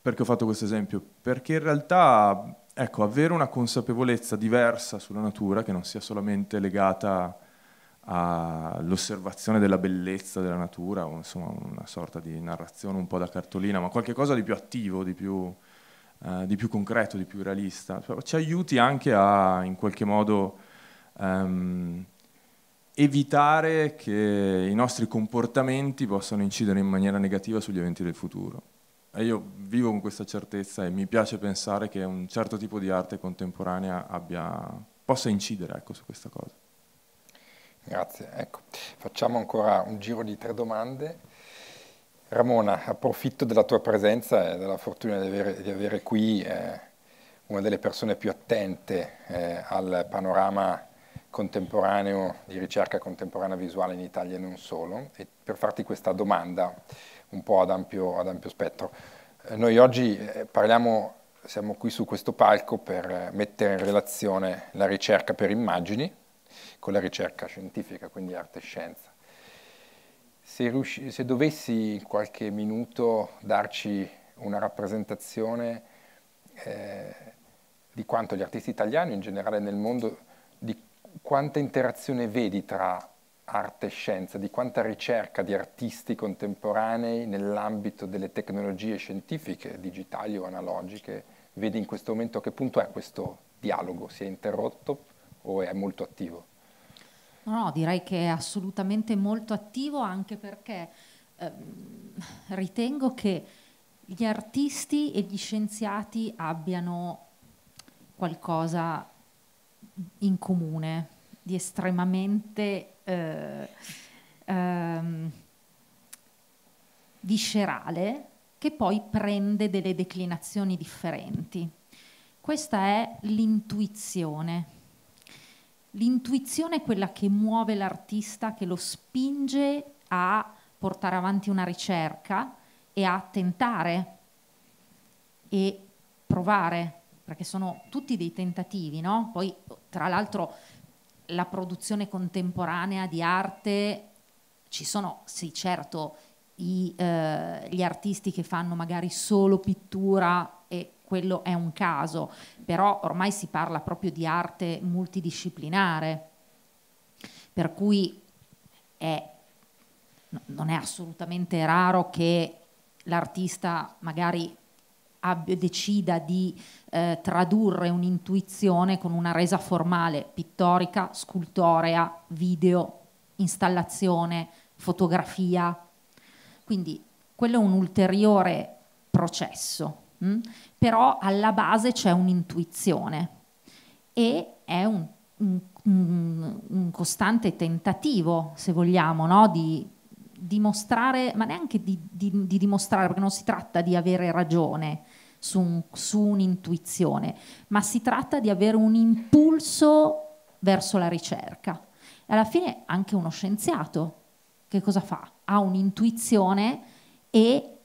perché ho fatto questo esempio? Perché in realtà, ecco, avere una consapevolezza diversa sulla natura, che non sia solamente legata all'osservazione della bellezza della natura, o insomma una sorta di narrazione un po' da cartolina, ma qualcosa di più attivo, di più, eh, di più concreto, di più realista, ci aiuti anche a in qualche modo um, evitare che i nostri comportamenti possano incidere in maniera negativa sugli eventi del futuro. E io vivo con questa certezza e mi piace pensare che un certo tipo di arte contemporanea abbia, possa incidere ecco, su questa cosa. Grazie, ecco, facciamo ancora un giro di tre domande. Ramona, approfitto della tua presenza e della fortuna di avere, di avere qui eh, una delle persone più attente eh, al panorama contemporaneo di ricerca contemporanea visuale in Italia e non solo, e per farti questa domanda un po' ad ampio, ad ampio spettro. Eh, noi oggi eh, parliamo, siamo qui su questo palco per eh, mettere in relazione la ricerca per immagini con la ricerca scientifica, quindi arte e scienza. Se, riusci- se dovessi in qualche minuto darci una rappresentazione eh, di quanto gli artisti italiani, in generale nel mondo, quanta interazione vedi tra arte e scienza, di quanta ricerca di artisti contemporanei nell'ambito delle tecnologie scientifiche, digitali o analogiche, vedi in questo momento a che punto è questo dialogo? Si è interrotto o è molto attivo? No, no, direi che è assolutamente molto attivo anche perché ehm, ritengo che gli artisti e gli scienziati abbiano qualcosa in comune di estremamente eh, ehm, viscerale che poi prende delle declinazioni differenti. Questa è l'intuizione. L'intuizione è quella che muove l'artista, che lo spinge a portare avanti una ricerca e a tentare e provare, perché sono tutti dei tentativi, no? Poi, tra l'altro, la produzione contemporanea di arte, ci sono, sì certo, i, eh, gli artisti che fanno magari solo pittura e quello è un caso, però ormai si parla proprio di arte multidisciplinare, per cui è, non è assolutamente raro che l'artista magari abbia, decida di eh, tradurre un'intuizione con una resa formale, pittorica, scultorea, video, installazione, fotografia. Quindi quello è un ulteriore processo, mh? Mm? però alla base c'è un'intuizione e è un, un, un, costante tentativo, se vogliamo, no? di dimostrare, ma neanche di, di, di, dimostrare, perché non si tratta di avere ragione su, un, su un'intuizione, ma si tratta di avere un impulso verso la ricerca. E alla fine anche uno scienziato che cosa fa? Ha un'intuizione e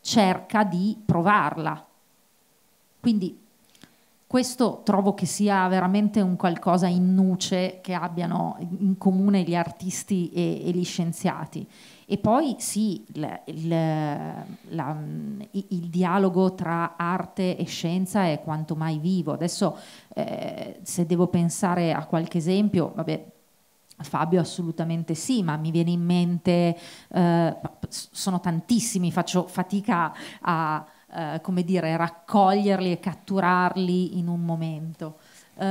cerca di provarla. Quindi questo trovo che sia veramente un qualcosa in nuce che abbiano in comune gli artisti e, e gli scienziati. E poi sì, il, il, la, il, dialogo tra arte e scienza è quanto mai vivo. Adesso eh, se devo pensare a qualche esempio, vabbè, Fabio assolutamente sì, ma mi viene in mente, eh, sono tantissimi, faccio fatica a eh, come dire, raccoglierli e catturarli in un momento. Uh,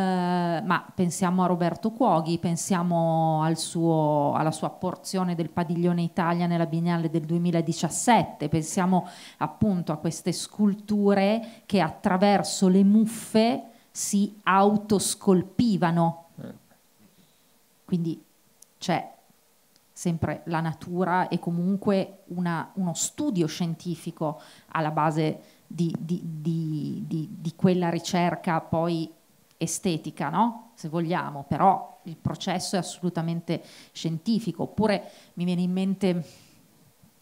ma pensiamo a Roberto Cuoghi, pensiamo al suo, alla sua porzione del Padiglione Italia nella Biennale del 2017, pensiamo appunto a queste sculture che attraverso le muffe si autoscolpivano. Quindi c'è sempre la natura e comunque una, uno studio scientifico alla base di, di, di, di quella ricerca poi estetica, no? se vogliamo, però il processo è assolutamente scientifico. Oppure mi viene in mente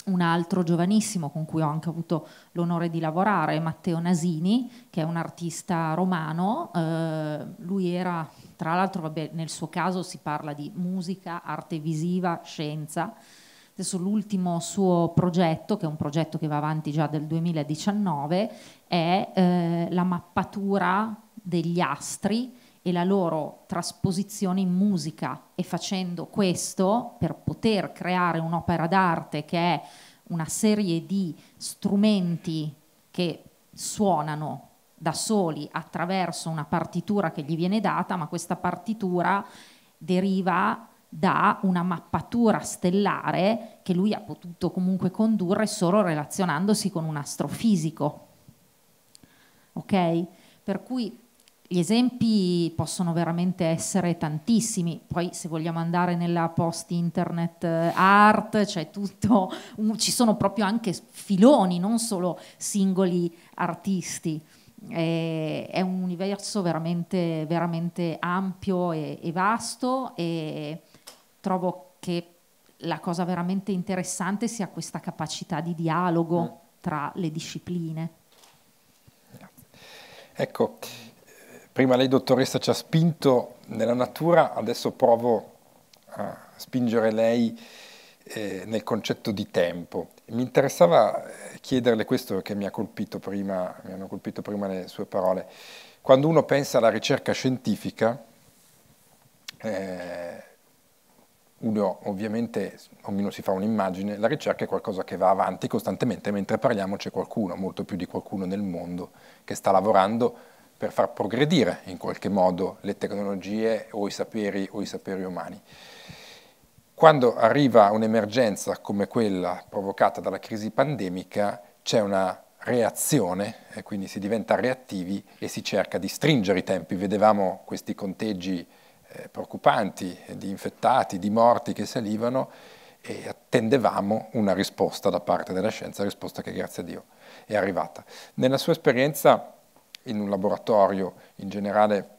un altro giovanissimo con cui ho anche avuto l'onore di lavorare, Matteo Nasini, che è un artista romano. Eh, lui era, tra l'altro, nel suo caso si parla di musica, arte visiva, scienza. Adesso l'ultimo suo progetto, che è un progetto che va avanti già del 2019, è eh, la mappatura degli astri e la loro trasposizione in musica e facendo questo per poter creare un'opera d'arte che è una serie di strumenti che suonano da soli attraverso una partitura che gli viene data, ma questa partitura deriva da una mappatura stellare che lui ha potuto comunque condurre solo relazionandosi con un astrofisico. Ok? Per cui gli esempi possono veramente essere tantissimi, poi se vogliamo andare nella post-internet eh, art, c'è tutto, ci sono proprio anche filoni, non solo singoli artisti. È, un universo veramente, veramente ampio e, e vasto e trovo che la cosa veramente interessante sia questa capacità di dialogo mm. tra le discipline. Ecco, Prima lei, dottoressa, ci ha spinto nella natura, adesso provo a spingere lei eh, nel concetto di tempo. Mi interessava eh, chiederle questo perché mi, ha colpito prima, mi hanno colpito prima le sue parole. Quando uno pensa alla ricerca scientifica, eh, uno ovviamente, ognuno si fa un'immagine, la ricerca è qualcosa che va avanti costantemente, mentre parliamo c'è qualcuno, molto più di qualcuno nel mondo, che sta lavorando per far progredire in qualche modo le tecnologie o i saperi o i saperi umani. Quando arriva un'emergenza come quella provocata dalla crisi pandemica, c'è una reazione e quindi si diventa reattivi e si cerca di stringere i tempi. Vedevamo questi conteggi eh, preoccupanti di infettati, di morti che salivano e attendevamo una risposta da parte della scienza, risposta che grazie a Dio è arrivata. Nella sua esperienza in un laboratorio, in generale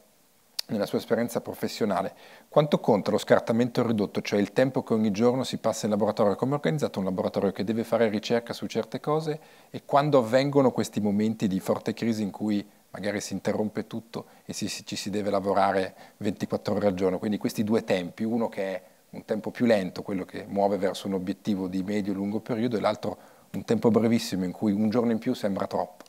nella sua esperienza professionale, quanto conta lo scartamento ridotto, cioè il tempo che ogni giorno si passa in laboratorio, come è organizzato un laboratorio che deve fare ricerca su certe cose? E quando avvengono questi momenti di forte crisi in cui magari si interrompe tutto e si, ci si deve lavorare 24 ore al giorno, quindi questi due tempi, uno che è un tempo più lento, quello che muove verso un obiettivo di medio e lungo periodo e l'altro un tempo brevissimo in cui un giorno in più sembra troppo.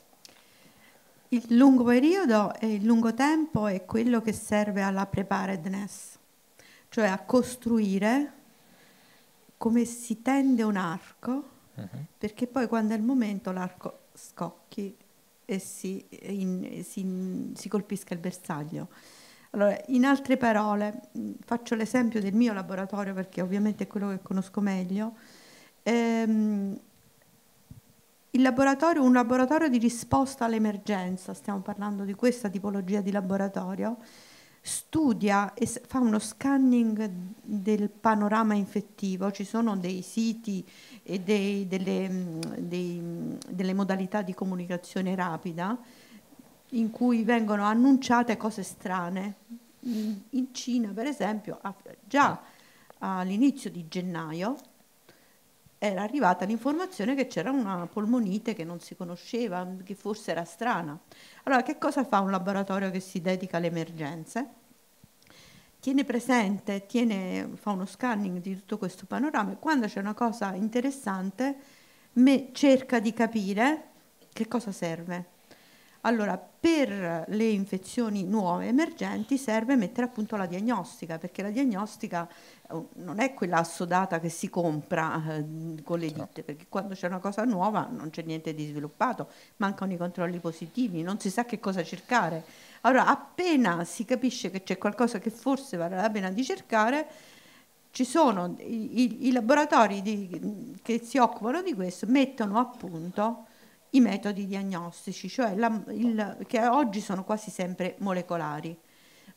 Il lungo periodo e il lungo tempo è quello che serve alla preparedness, cioè a costruire come si tende un arco, uh-huh. perché poi quando è il momento l'arco scocchi e si, in, si, si colpisca il bersaglio. Allora, in altre parole, faccio l'esempio del mio laboratorio perché ovviamente è quello che conosco meglio. Ehm, il laboratorio, un laboratorio di risposta all'emergenza, stiamo parlando di questa tipologia di laboratorio, studia e fa uno scanning del panorama infettivo, ci sono dei siti e dei, delle, dei, delle modalità di comunicazione rapida in cui vengono annunciate cose strane. In Cina, per esempio, già all'inizio di gennaio era arrivata l'informazione che c'era una polmonite che non si conosceva, che forse era strana. Allora, che cosa fa un laboratorio che si dedica alle emergenze? Tiene presente, tiene, fa uno scanning di tutto questo panorama e quando c'è una cosa interessante cerca di capire che cosa serve. Allora, per le infezioni nuove emergenti serve mettere a punto la diagnostica, perché la diagnostica non è quella assodata che si compra eh, con le ditte, perché quando c'è una cosa nuova non c'è niente di sviluppato, mancano i controlli positivi, non si sa che cosa cercare. Allora, appena si capisce che c'è qualcosa che forse vale la pena di cercare, ci sono i, i, i laboratori di, che si occupano di questo, mettono a punto i metodi diagnostici, cioè la, il, che oggi sono quasi sempre molecolari,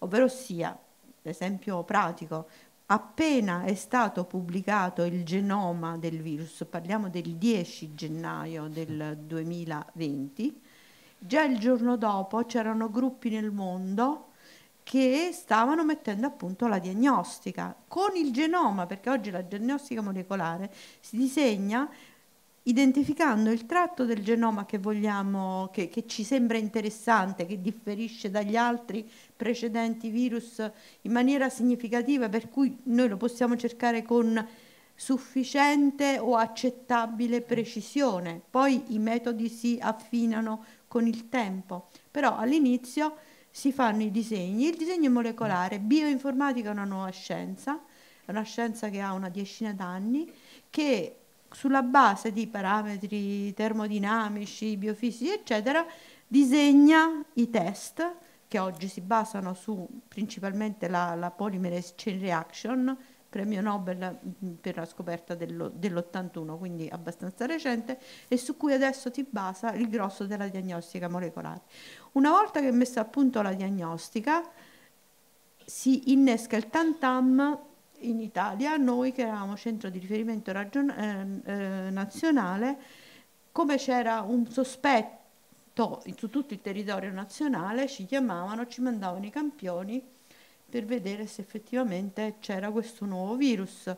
ovvero sia, esempio pratico, appena è stato pubblicato il genoma del virus, parliamo del 10 gennaio del 2020, già il giorno dopo c'erano gruppi nel mondo che stavano mettendo a punto la diagnostica. Con il genoma, perché oggi la diagnostica molecolare si disegna identificando il tratto del genoma che vogliamo, che, che, ci sembra interessante, che differisce dagli altri precedenti virus in maniera significativa, per cui noi lo possiamo cercare con sufficiente o accettabile precisione. Poi i metodi si affinano con il tempo, però all'inizio si fanno i disegni. Il disegno molecolare, bioinformatica è una nuova scienza, è una scienza che ha una decina d'anni, che sulla base di parametri termodinamici, biofisici, eccetera, disegna i test che oggi si basano su principalmente la, la polymerase chain reaction, premio Nobel per la scoperta dello, dell'81, quindi abbastanza recente, e su cui adesso si basa il grosso della diagnostica molecolare. Una volta che è messa a punto la diagnostica, si innesca il tantam in Italia, noi che eravamo centro di riferimento ragion- eh, eh, nazionale, come c'era un sospetto su tutto il territorio nazionale, ci chiamavano, ci mandavano i campioni per vedere se effettivamente c'era questo nuovo virus.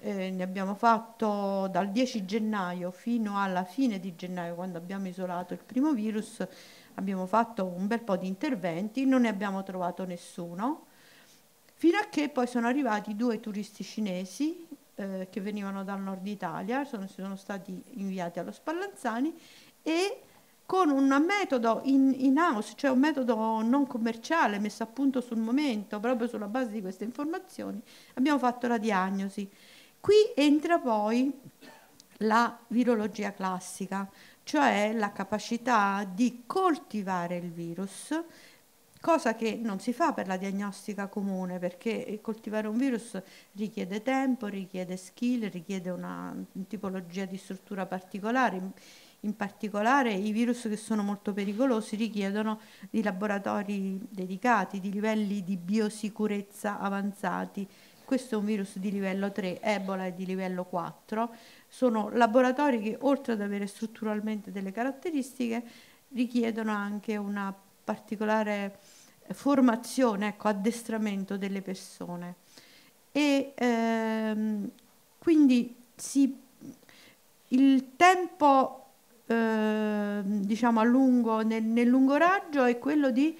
Eh, ne abbiamo fatto dal 10 gennaio fino alla fine di gennaio, quando abbiamo isolato il primo virus, abbiamo fatto un bel po' di interventi, non ne abbiamo trovato nessuno fino a che poi sono arrivati due turisti cinesi eh, che venivano dal nord Italia, sono, sono stati inviati allo Spallanzani e con un metodo in, in, house, cioè un metodo non commerciale messo a punto sul momento, proprio sulla base di queste informazioni, abbiamo fatto la diagnosi. Qui entra poi la virologia classica, cioè la capacità di coltivare il virus cosa che non si fa per la diagnostica comune perché coltivare un virus richiede tempo, richiede skill, richiede una tipologia di struttura particolare. In particolare i virus che sono molto pericolosi richiedono di laboratori dedicati, di livelli di biosicurezza avanzati. Questo è un virus di livello 3, Ebola è di livello 4. Sono laboratori che oltre ad avere strutturalmente delle caratteristiche richiedono anche una particolare formazione, ecco, addestramento delle persone. E ehm, quindi si, il tempo eh, diciamo a lungo, nel, nel lungo raggio è quello di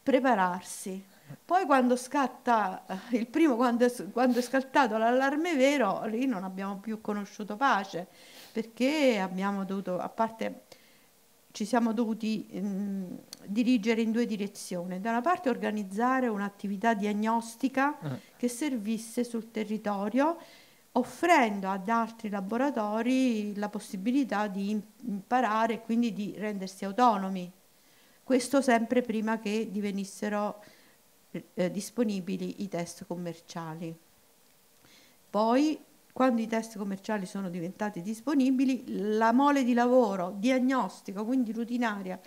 prepararsi. Poi quando scatta eh, il primo, quando quando è scattato l'allarme vero, lì non abbiamo più conosciuto pace, perché abbiamo dovuto, a parte ci siamo dovuti ehm, dirigere in due direzioni. Da una parte organizzare un'attività diagnostica uh-huh. che servisse sul territorio, offrendo ad altri laboratori la possibilità di imparare e quindi di rendersi autonomi. Questo sempre prima che divenissero eh, disponibili i test commerciali. Poi quando i test commerciali sono diventati disponibili, la mole di lavoro diagnostico, quindi rutinaria,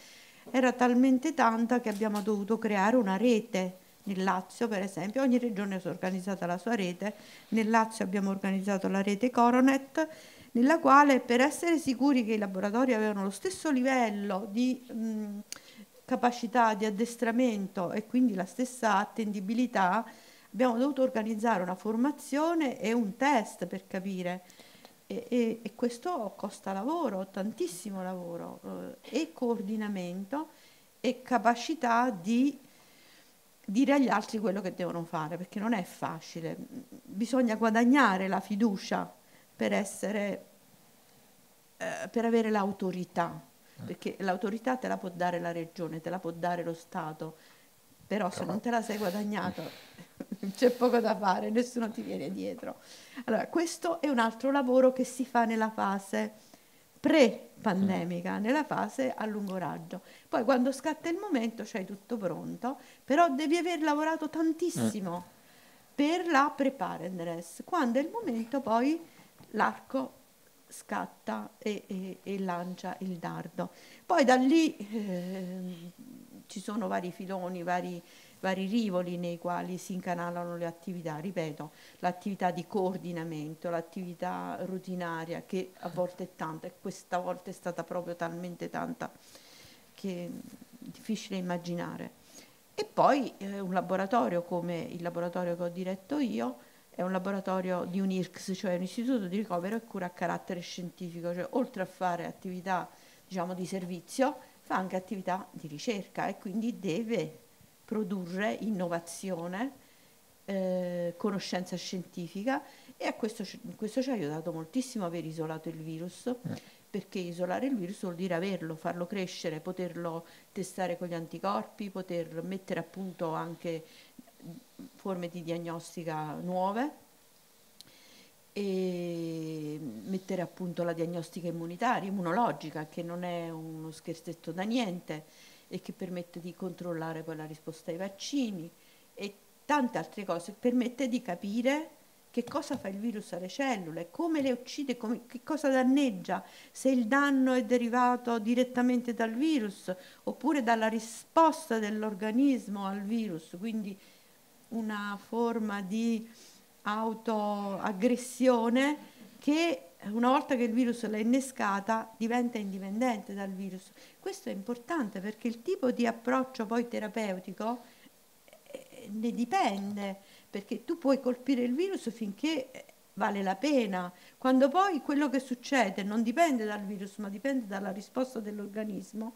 era talmente tanta che abbiamo dovuto creare una rete. Nel Lazio, per esempio, ogni regione si è organizzata la sua rete. Nel Lazio abbiamo organizzato la rete Coronet, nella quale per essere sicuri che i laboratori avevano lo stesso livello di mh, capacità di addestramento e quindi la stessa attendibilità, abbiamo dovuto organizzare una formazione e un test per capire. E, e, e questo costa lavoro, tantissimo lavoro, eh, e coordinamento e capacità di dire agli altri quello che devono fare, perché non è facile. Bisogna guadagnare la fiducia per, essere, eh, per avere l'autorità. perché l'autorità te la può dare la regione, te la può dare lo Stato, però se non te la sei guadagnato c'è poco da fare, nessuno ti viene dietro. Allora, questo è un altro lavoro che si fa nella fase pre-pandemica, nella fase a lungo raggio. Poi quando scatta il momento c'hai tutto pronto, però devi aver lavorato tantissimo per la preparedness. Quando è il momento poi l'arco scatta e, e, e lancia il dardo. Poi da lì eh, ci sono vari filoni, vari, vari rivoli nei quali si incanalano le attività, ripeto, l'attività di coordinamento, l'attività rutinaria che a volte è tanta e questa volta è stata proprio talmente tanta che è difficile immaginare. E poi eh, un laboratorio come il laboratorio che ho diretto io, è un laboratorio di un IRCS, cioè un istituto di ricovero e cura a carattere scientifico, cioè oltre a fare attività diciamo, di servizio, fa anche attività di ricerca e quindi deve produrre innovazione, eh, conoscenza scientifica e a questo, questo, ci ha aiutato moltissimo aver isolato il virus, eh. perché isolare il virus vuol dire averlo, farlo crescere, poterlo testare con gli anticorpi, poter mettere a punto anche forme di diagnostica nuove e mettere a punto la diagnostica immunitaria, immunologica, che non è uno scherzetto da niente e che permette di controllare poi la risposta ai vaccini e tante altre cose, permette di capire che cosa fa il virus alle cellule, come le uccide, come, che cosa danneggia, se il danno è derivato direttamente dal virus oppure dalla risposta dell'organismo al virus, quindi una forma di autoaggressione che una volta che il virus l'ha innescata diventa indipendente dal virus. Questo è importante perché il tipo di approccio poi terapeutico eh, ne dipende, perché tu puoi colpire il virus finché eh, vale la pena. Quando poi quello che succede non dipende dal virus, ma dipende dalla risposta dell'organismo,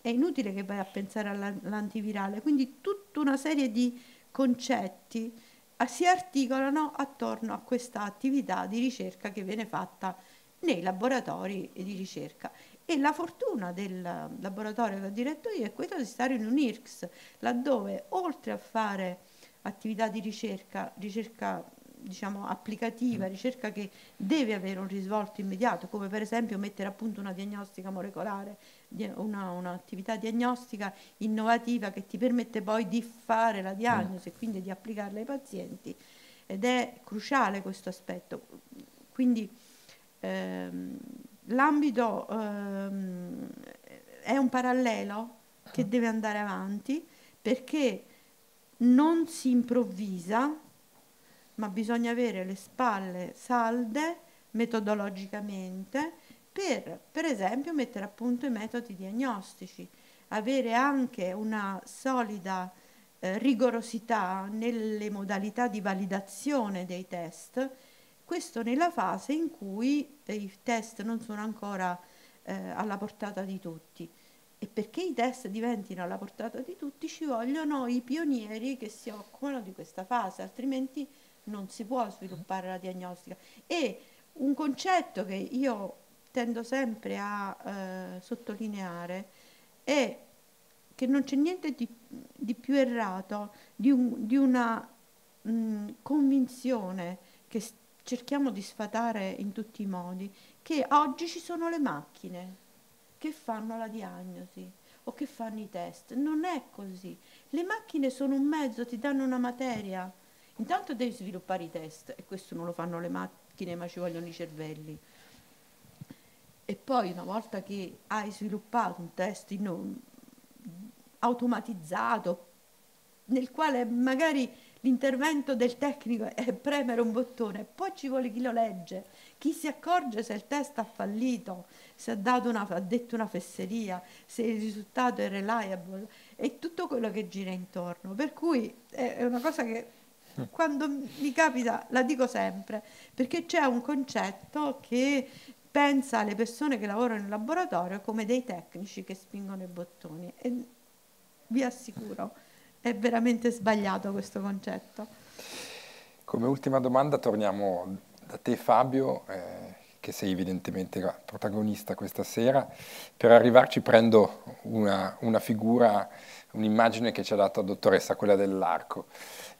è inutile che vai a pensare all'antivirale. Quindi tutta una serie di concetti si articolano attorno a questa attività di ricerca che viene fatta nei laboratori di ricerca. E la fortuna del laboratorio che ho diretto io è quella di stare in un IRCS, laddove oltre a fare attività di ricerca, ricerca diciamo, applicativa, mm. ricerca che deve avere un risvolto immediato, come per esempio mettere a punto una diagnostica molecolare, una, un'attività diagnostica innovativa che ti permette poi di fare la diagnosi e quindi di applicarla ai pazienti. Ed è cruciale questo aspetto. Quindi ehm, l'ambito ehm, è un parallelo che deve andare avanti perché non si improvvisa ma bisogna avere le spalle salde metodologicamente per, per esempio, mettere a punto i metodi diagnostici, avere anche una solida eh, rigorosità nelle modalità di validazione dei test, questo nella fase in cui i test non sono ancora eh, alla portata di tutti. E perché i test diventino alla portata di tutti ci vogliono i pionieri che si occupano di questa fase, altrimenti non si può sviluppare la diagnostica. E un concetto che io tendo sempre a eh, sottolineare è che non c'è niente di, di più errato di, un, di una mh, convinzione che cerchiamo di sfatare in tutti i modi, che oggi ci sono le macchine che fanno la diagnosi o che fanno i test. Non è così. Le macchine sono un mezzo, ti danno una materia, Intanto devi sviluppare i test e questo non lo fanno le macchine ma ci vogliono i cervelli. E poi una volta che hai sviluppato un test in, automatizzato, nel quale magari l'intervento del tecnico è premere un bottone, poi ci vuole chi lo legge, chi si accorge se il test ha fallito, se ha, una, ha detto una fesseria, se il risultato è reliable e tutto quello che gira intorno. Per cui è una cosa che quando mi capita la dico sempre, perché c'è un concetto che pensa alle persone che lavorano in laboratorio come dei tecnici che spingono i bottoni e vi assicuro è veramente sbagliato questo concetto. Come ultima domanda torniamo da te Fabio, eh, che sei evidentemente la protagonista questa sera. Per arrivarci prendo una, una figura, un'immagine che ci ha dato la dottoressa, quella dell'arco.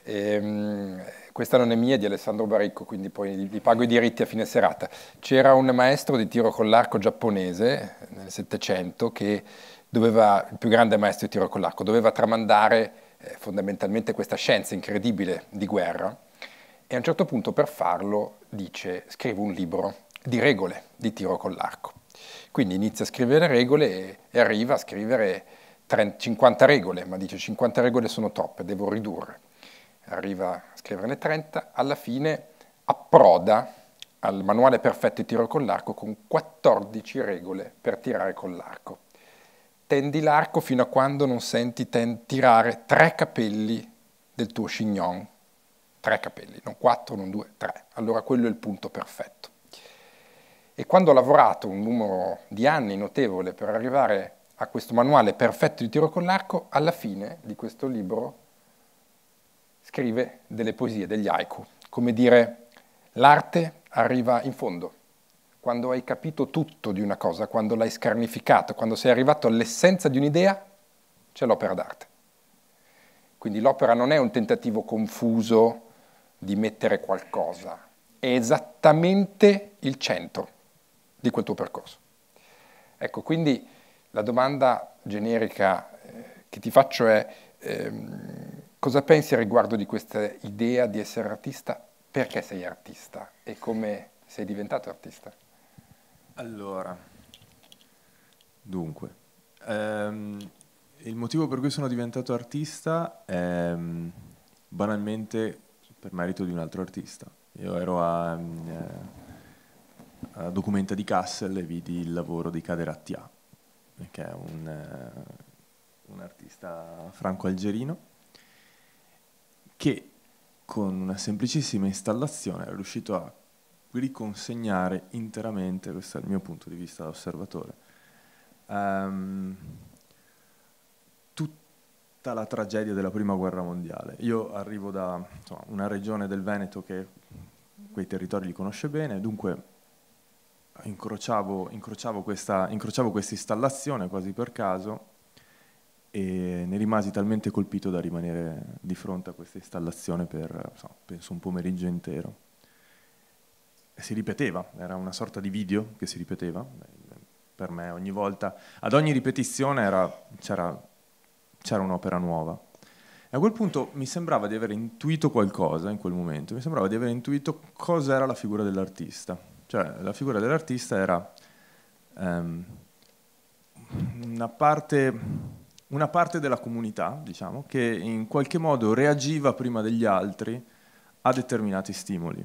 E, um, questa non è mia, è di Alessandro Baricco, quindi poi gli pago i diritti a fine serata. C'era un maestro di tiro con l'arco giapponese nel Settecento che doveva, il più grande maestro di tiro con l'arco, doveva tramandare eh, fondamentalmente questa scienza incredibile di guerra e a un certo punto per farlo dice scrivo un libro di regole di tiro con l'arco. Quindi inizia a scrivere regole e, arriva a scrivere 30, 50 regole, ma dice 50 regole sono troppe, devo ridurre. Arriva a scriverne 30, alla fine approda al manuale perfetto di tiro con l'arco con 14 regole per tirare con l'arco. Tendi l'arco fino a quando non senti tirare tre capelli del tuo chignon. Tre capelli, non quattro, non due, tre. Allora quello è il punto perfetto. E quando ho lavorato un numero di anni notevole per arrivare a questo manuale perfetto di tiro con l'arco, alla fine di questo libro scrive delle poesie, degli haiku, come dire l'arte arriva in fondo, quando hai capito tutto di una cosa, quando l'hai scarnificato, quando sei arrivato all'essenza di un'idea, c'è l'opera d'arte. Quindi l'opera non è un tentativo confuso di mettere qualcosa, è esattamente il centro di quel tuo percorso. Ecco, quindi la domanda generica eh, che ti faccio è ehm, cosa pensi riguardo di questa idea di essere artista? Perché sei artista e come sei diventato artista? Allora, dunque, ehm, il motivo per cui sono diventato artista è mm, banalmente per merito di un altro artista. Io ero a, mm, eh, a Documenta di Kassel e vidi il lavoro di Kader Attia, che è un, eh, un artista franco-algerino, che con una semplicissima installazione è riuscito a riconsegnare interamente, questo è il mio punto di vista da osservatore, um, tutta la tragedia della prima guerra mondiale. Io arrivo da insomma, una regione del Veneto che quei territori li conosce bene, dunque incrociavo, incrociavo, questa, incrociavo questa installazione quasi per caso e ne rimasi talmente colpito da rimanere di fronte a questa installazione per, so, penso, un pomeriggio intero si ripeteva, era una sorta di video che si ripeteva, per me ogni volta, ad ogni ripetizione era, c'era, un'opera nuova. E a quel punto mi sembrava di aver intuito qualcosa in quel momento, mi sembrava di aver intuito cosa era la figura dell'artista. Cioè la figura dell'artista era um, una, parte, una parte della comunità, diciamo, che in qualche modo reagiva prima degli altri a determinati stimoli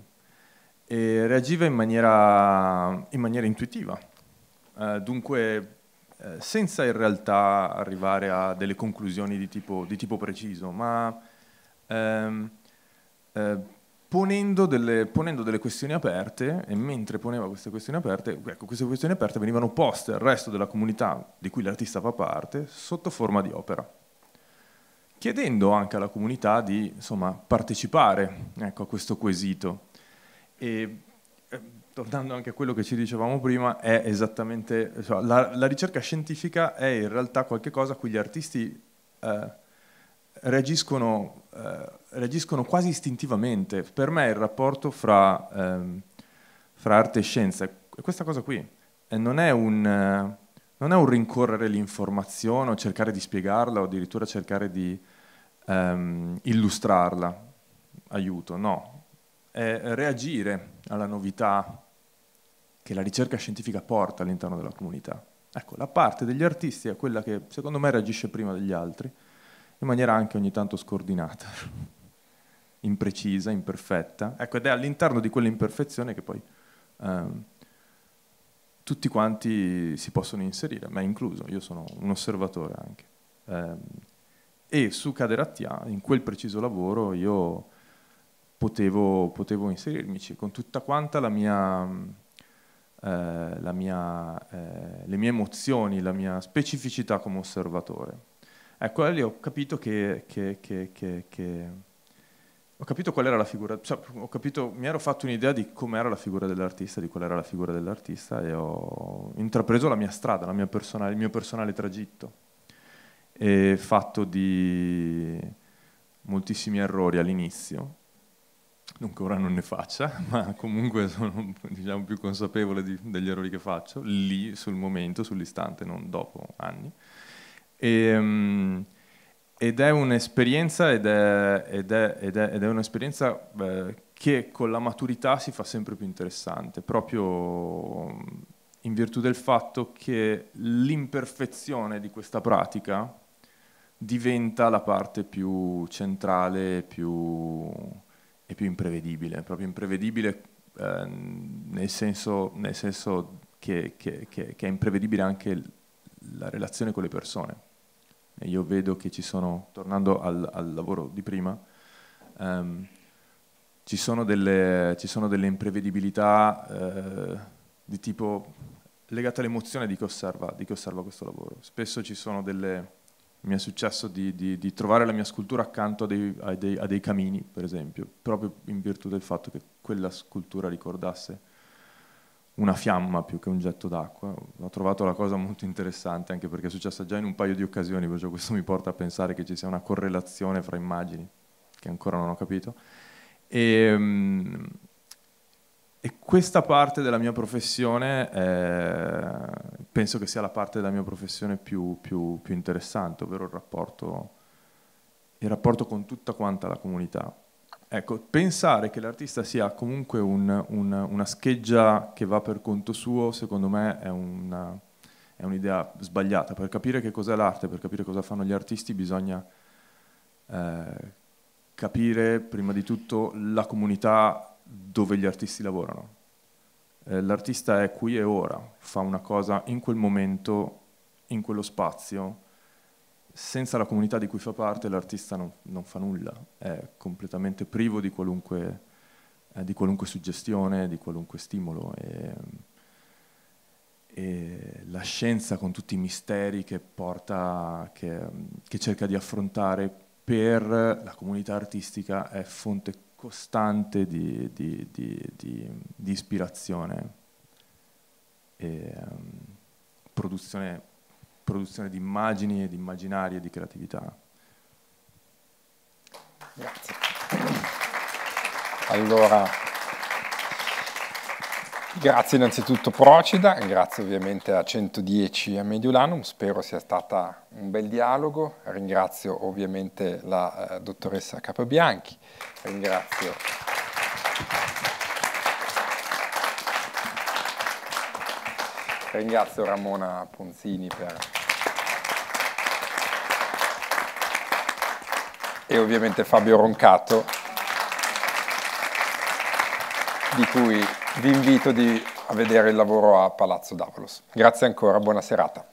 e reagiva in maniera, in maniera intuitiva, eh, dunque eh, senza in realtà arrivare a delle conclusioni di tipo, di tipo preciso, ma ehm, eh, ponendo, delle, ponendo, delle, questioni aperte e mentre poneva queste questioni aperte, ecco, queste questioni aperte venivano poste al resto della comunità di cui l'artista fa parte sotto forma di opera chiedendo anche alla comunità di insomma, partecipare ecco, a questo quesito. E eh, tornando anche a quello che ci dicevamo prima, è esattamente, cioè, la, la, ricerca scientifica è in realtà qualcosa a cui gli artisti eh, reagiscono, eh, reagiscono, quasi istintivamente. Per me il rapporto fra, ehm, fra arte e scienza è questa cosa qui. E non è un, non è un rincorrere l'informazione o cercare di spiegarla o addirittura cercare di ehm, illustrarla, aiuto, no, è reagire alla novità che la ricerca scientifica porta all'interno della comunità. Ecco, la parte degli artisti è quella che secondo me reagisce prima degli altri, in maniera anche ogni tanto scordinata, imprecisa, imperfetta. Ecco, ed è all'interno di quell'imperfezione che poi ehm, tutti quanti si possono inserire, me incluso, io sono un osservatore anche. Eh, e su Caderattia, in quel preciso lavoro, io potevo, potevo inserirmici con tutta quanta la mia, eh, la mia, eh, le mie emozioni, la mia specificità come osservatore. Ecco, lì ho capito che, che, che, che ho capito qual era la figura, cioè, capito, mi ero fatto un'idea di come era la figura dell'artista, di qual era la figura dell'artista e ho intrapreso la mia strada, la mia personale, il mio personale tragitto, e fatto di moltissimi errori all'inizio, non che ora non ne faccia, ma comunque sono diciamo, più consapevole di, degli errori che faccio, lì sul momento, sull'istante, non dopo anni. E, um, ed è un'esperienza ed è, ed è, ed è, ed è un'esperienza eh, che con la maturità si fa sempre più interessante, proprio in virtù del fatto che l'imperfezione di questa pratica diventa la parte più centrale più, e più imprevedibile, proprio imprevedibile eh, nel, senso, nel senso che, che, che, che è imprevedibile anche la relazione con le persone e io vedo che ci sono, tornando al, al lavoro di prima, um, ci, sono delle, ci, sono delle, imprevedibilità eh, di tipo legate all'emozione di chi, osserva, osserva questo lavoro. Spesso ci sono delle... Mi è successo di, di, di trovare la mia scultura accanto a dei, a, dei, a dei camini, per esempio, proprio in virtù del fatto che quella scultura ricordasse una fiamma più che un getto d'acqua. Ho trovato la cosa molto interessante anche perché è successa già in un paio di occasioni, perciò questo mi porta a pensare che ci sia una correlazione fra immagini, che ancora non ho capito. E, um, e questa parte della mia professione eh, penso che sia la parte della mia professione più, più, più interessante, ovvero il rapporto, il rapporto con tutta quanta la comunità. Ecco, pensare che l'artista sia comunque un, un, una scheggia che va per conto suo, secondo me è, una, è un'idea sbagliata. Per capire che cos'è l'arte, per capire cosa fanno gli artisti, bisogna eh, capire prima di tutto la comunità dove gli artisti lavorano. Eh, l'artista è qui e ora, fa una cosa in quel momento, in quello spazio, senza la comunità di cui fa parte l'artista non, non fa nulla, è completamente privo di qualunque, eh, di qualunque suggestione, di qualunque stimolo. E, e la scienza con tutti i misteri che, porta, che, che cerca di affrontare per la comunità artistica è fonte costante di, di, di, ispirazione e um, produzione produzione di immagini, di immaginari e di creatività. Grazie. Allora, grazie innanzitutto Procida, grazie ovviamente a 110 a Mediolanum, spero sia stato un bel dialogo, ringrazio ovviamente la eh, dottoressa Capobianchi, ringrazio Ringrazio Ramona Ponzini per... e ovviamente Fabio Roncato, di cui vi invito di, a vedere il lavoro a Palazzo Davolos. Grazie ancora, buona serata.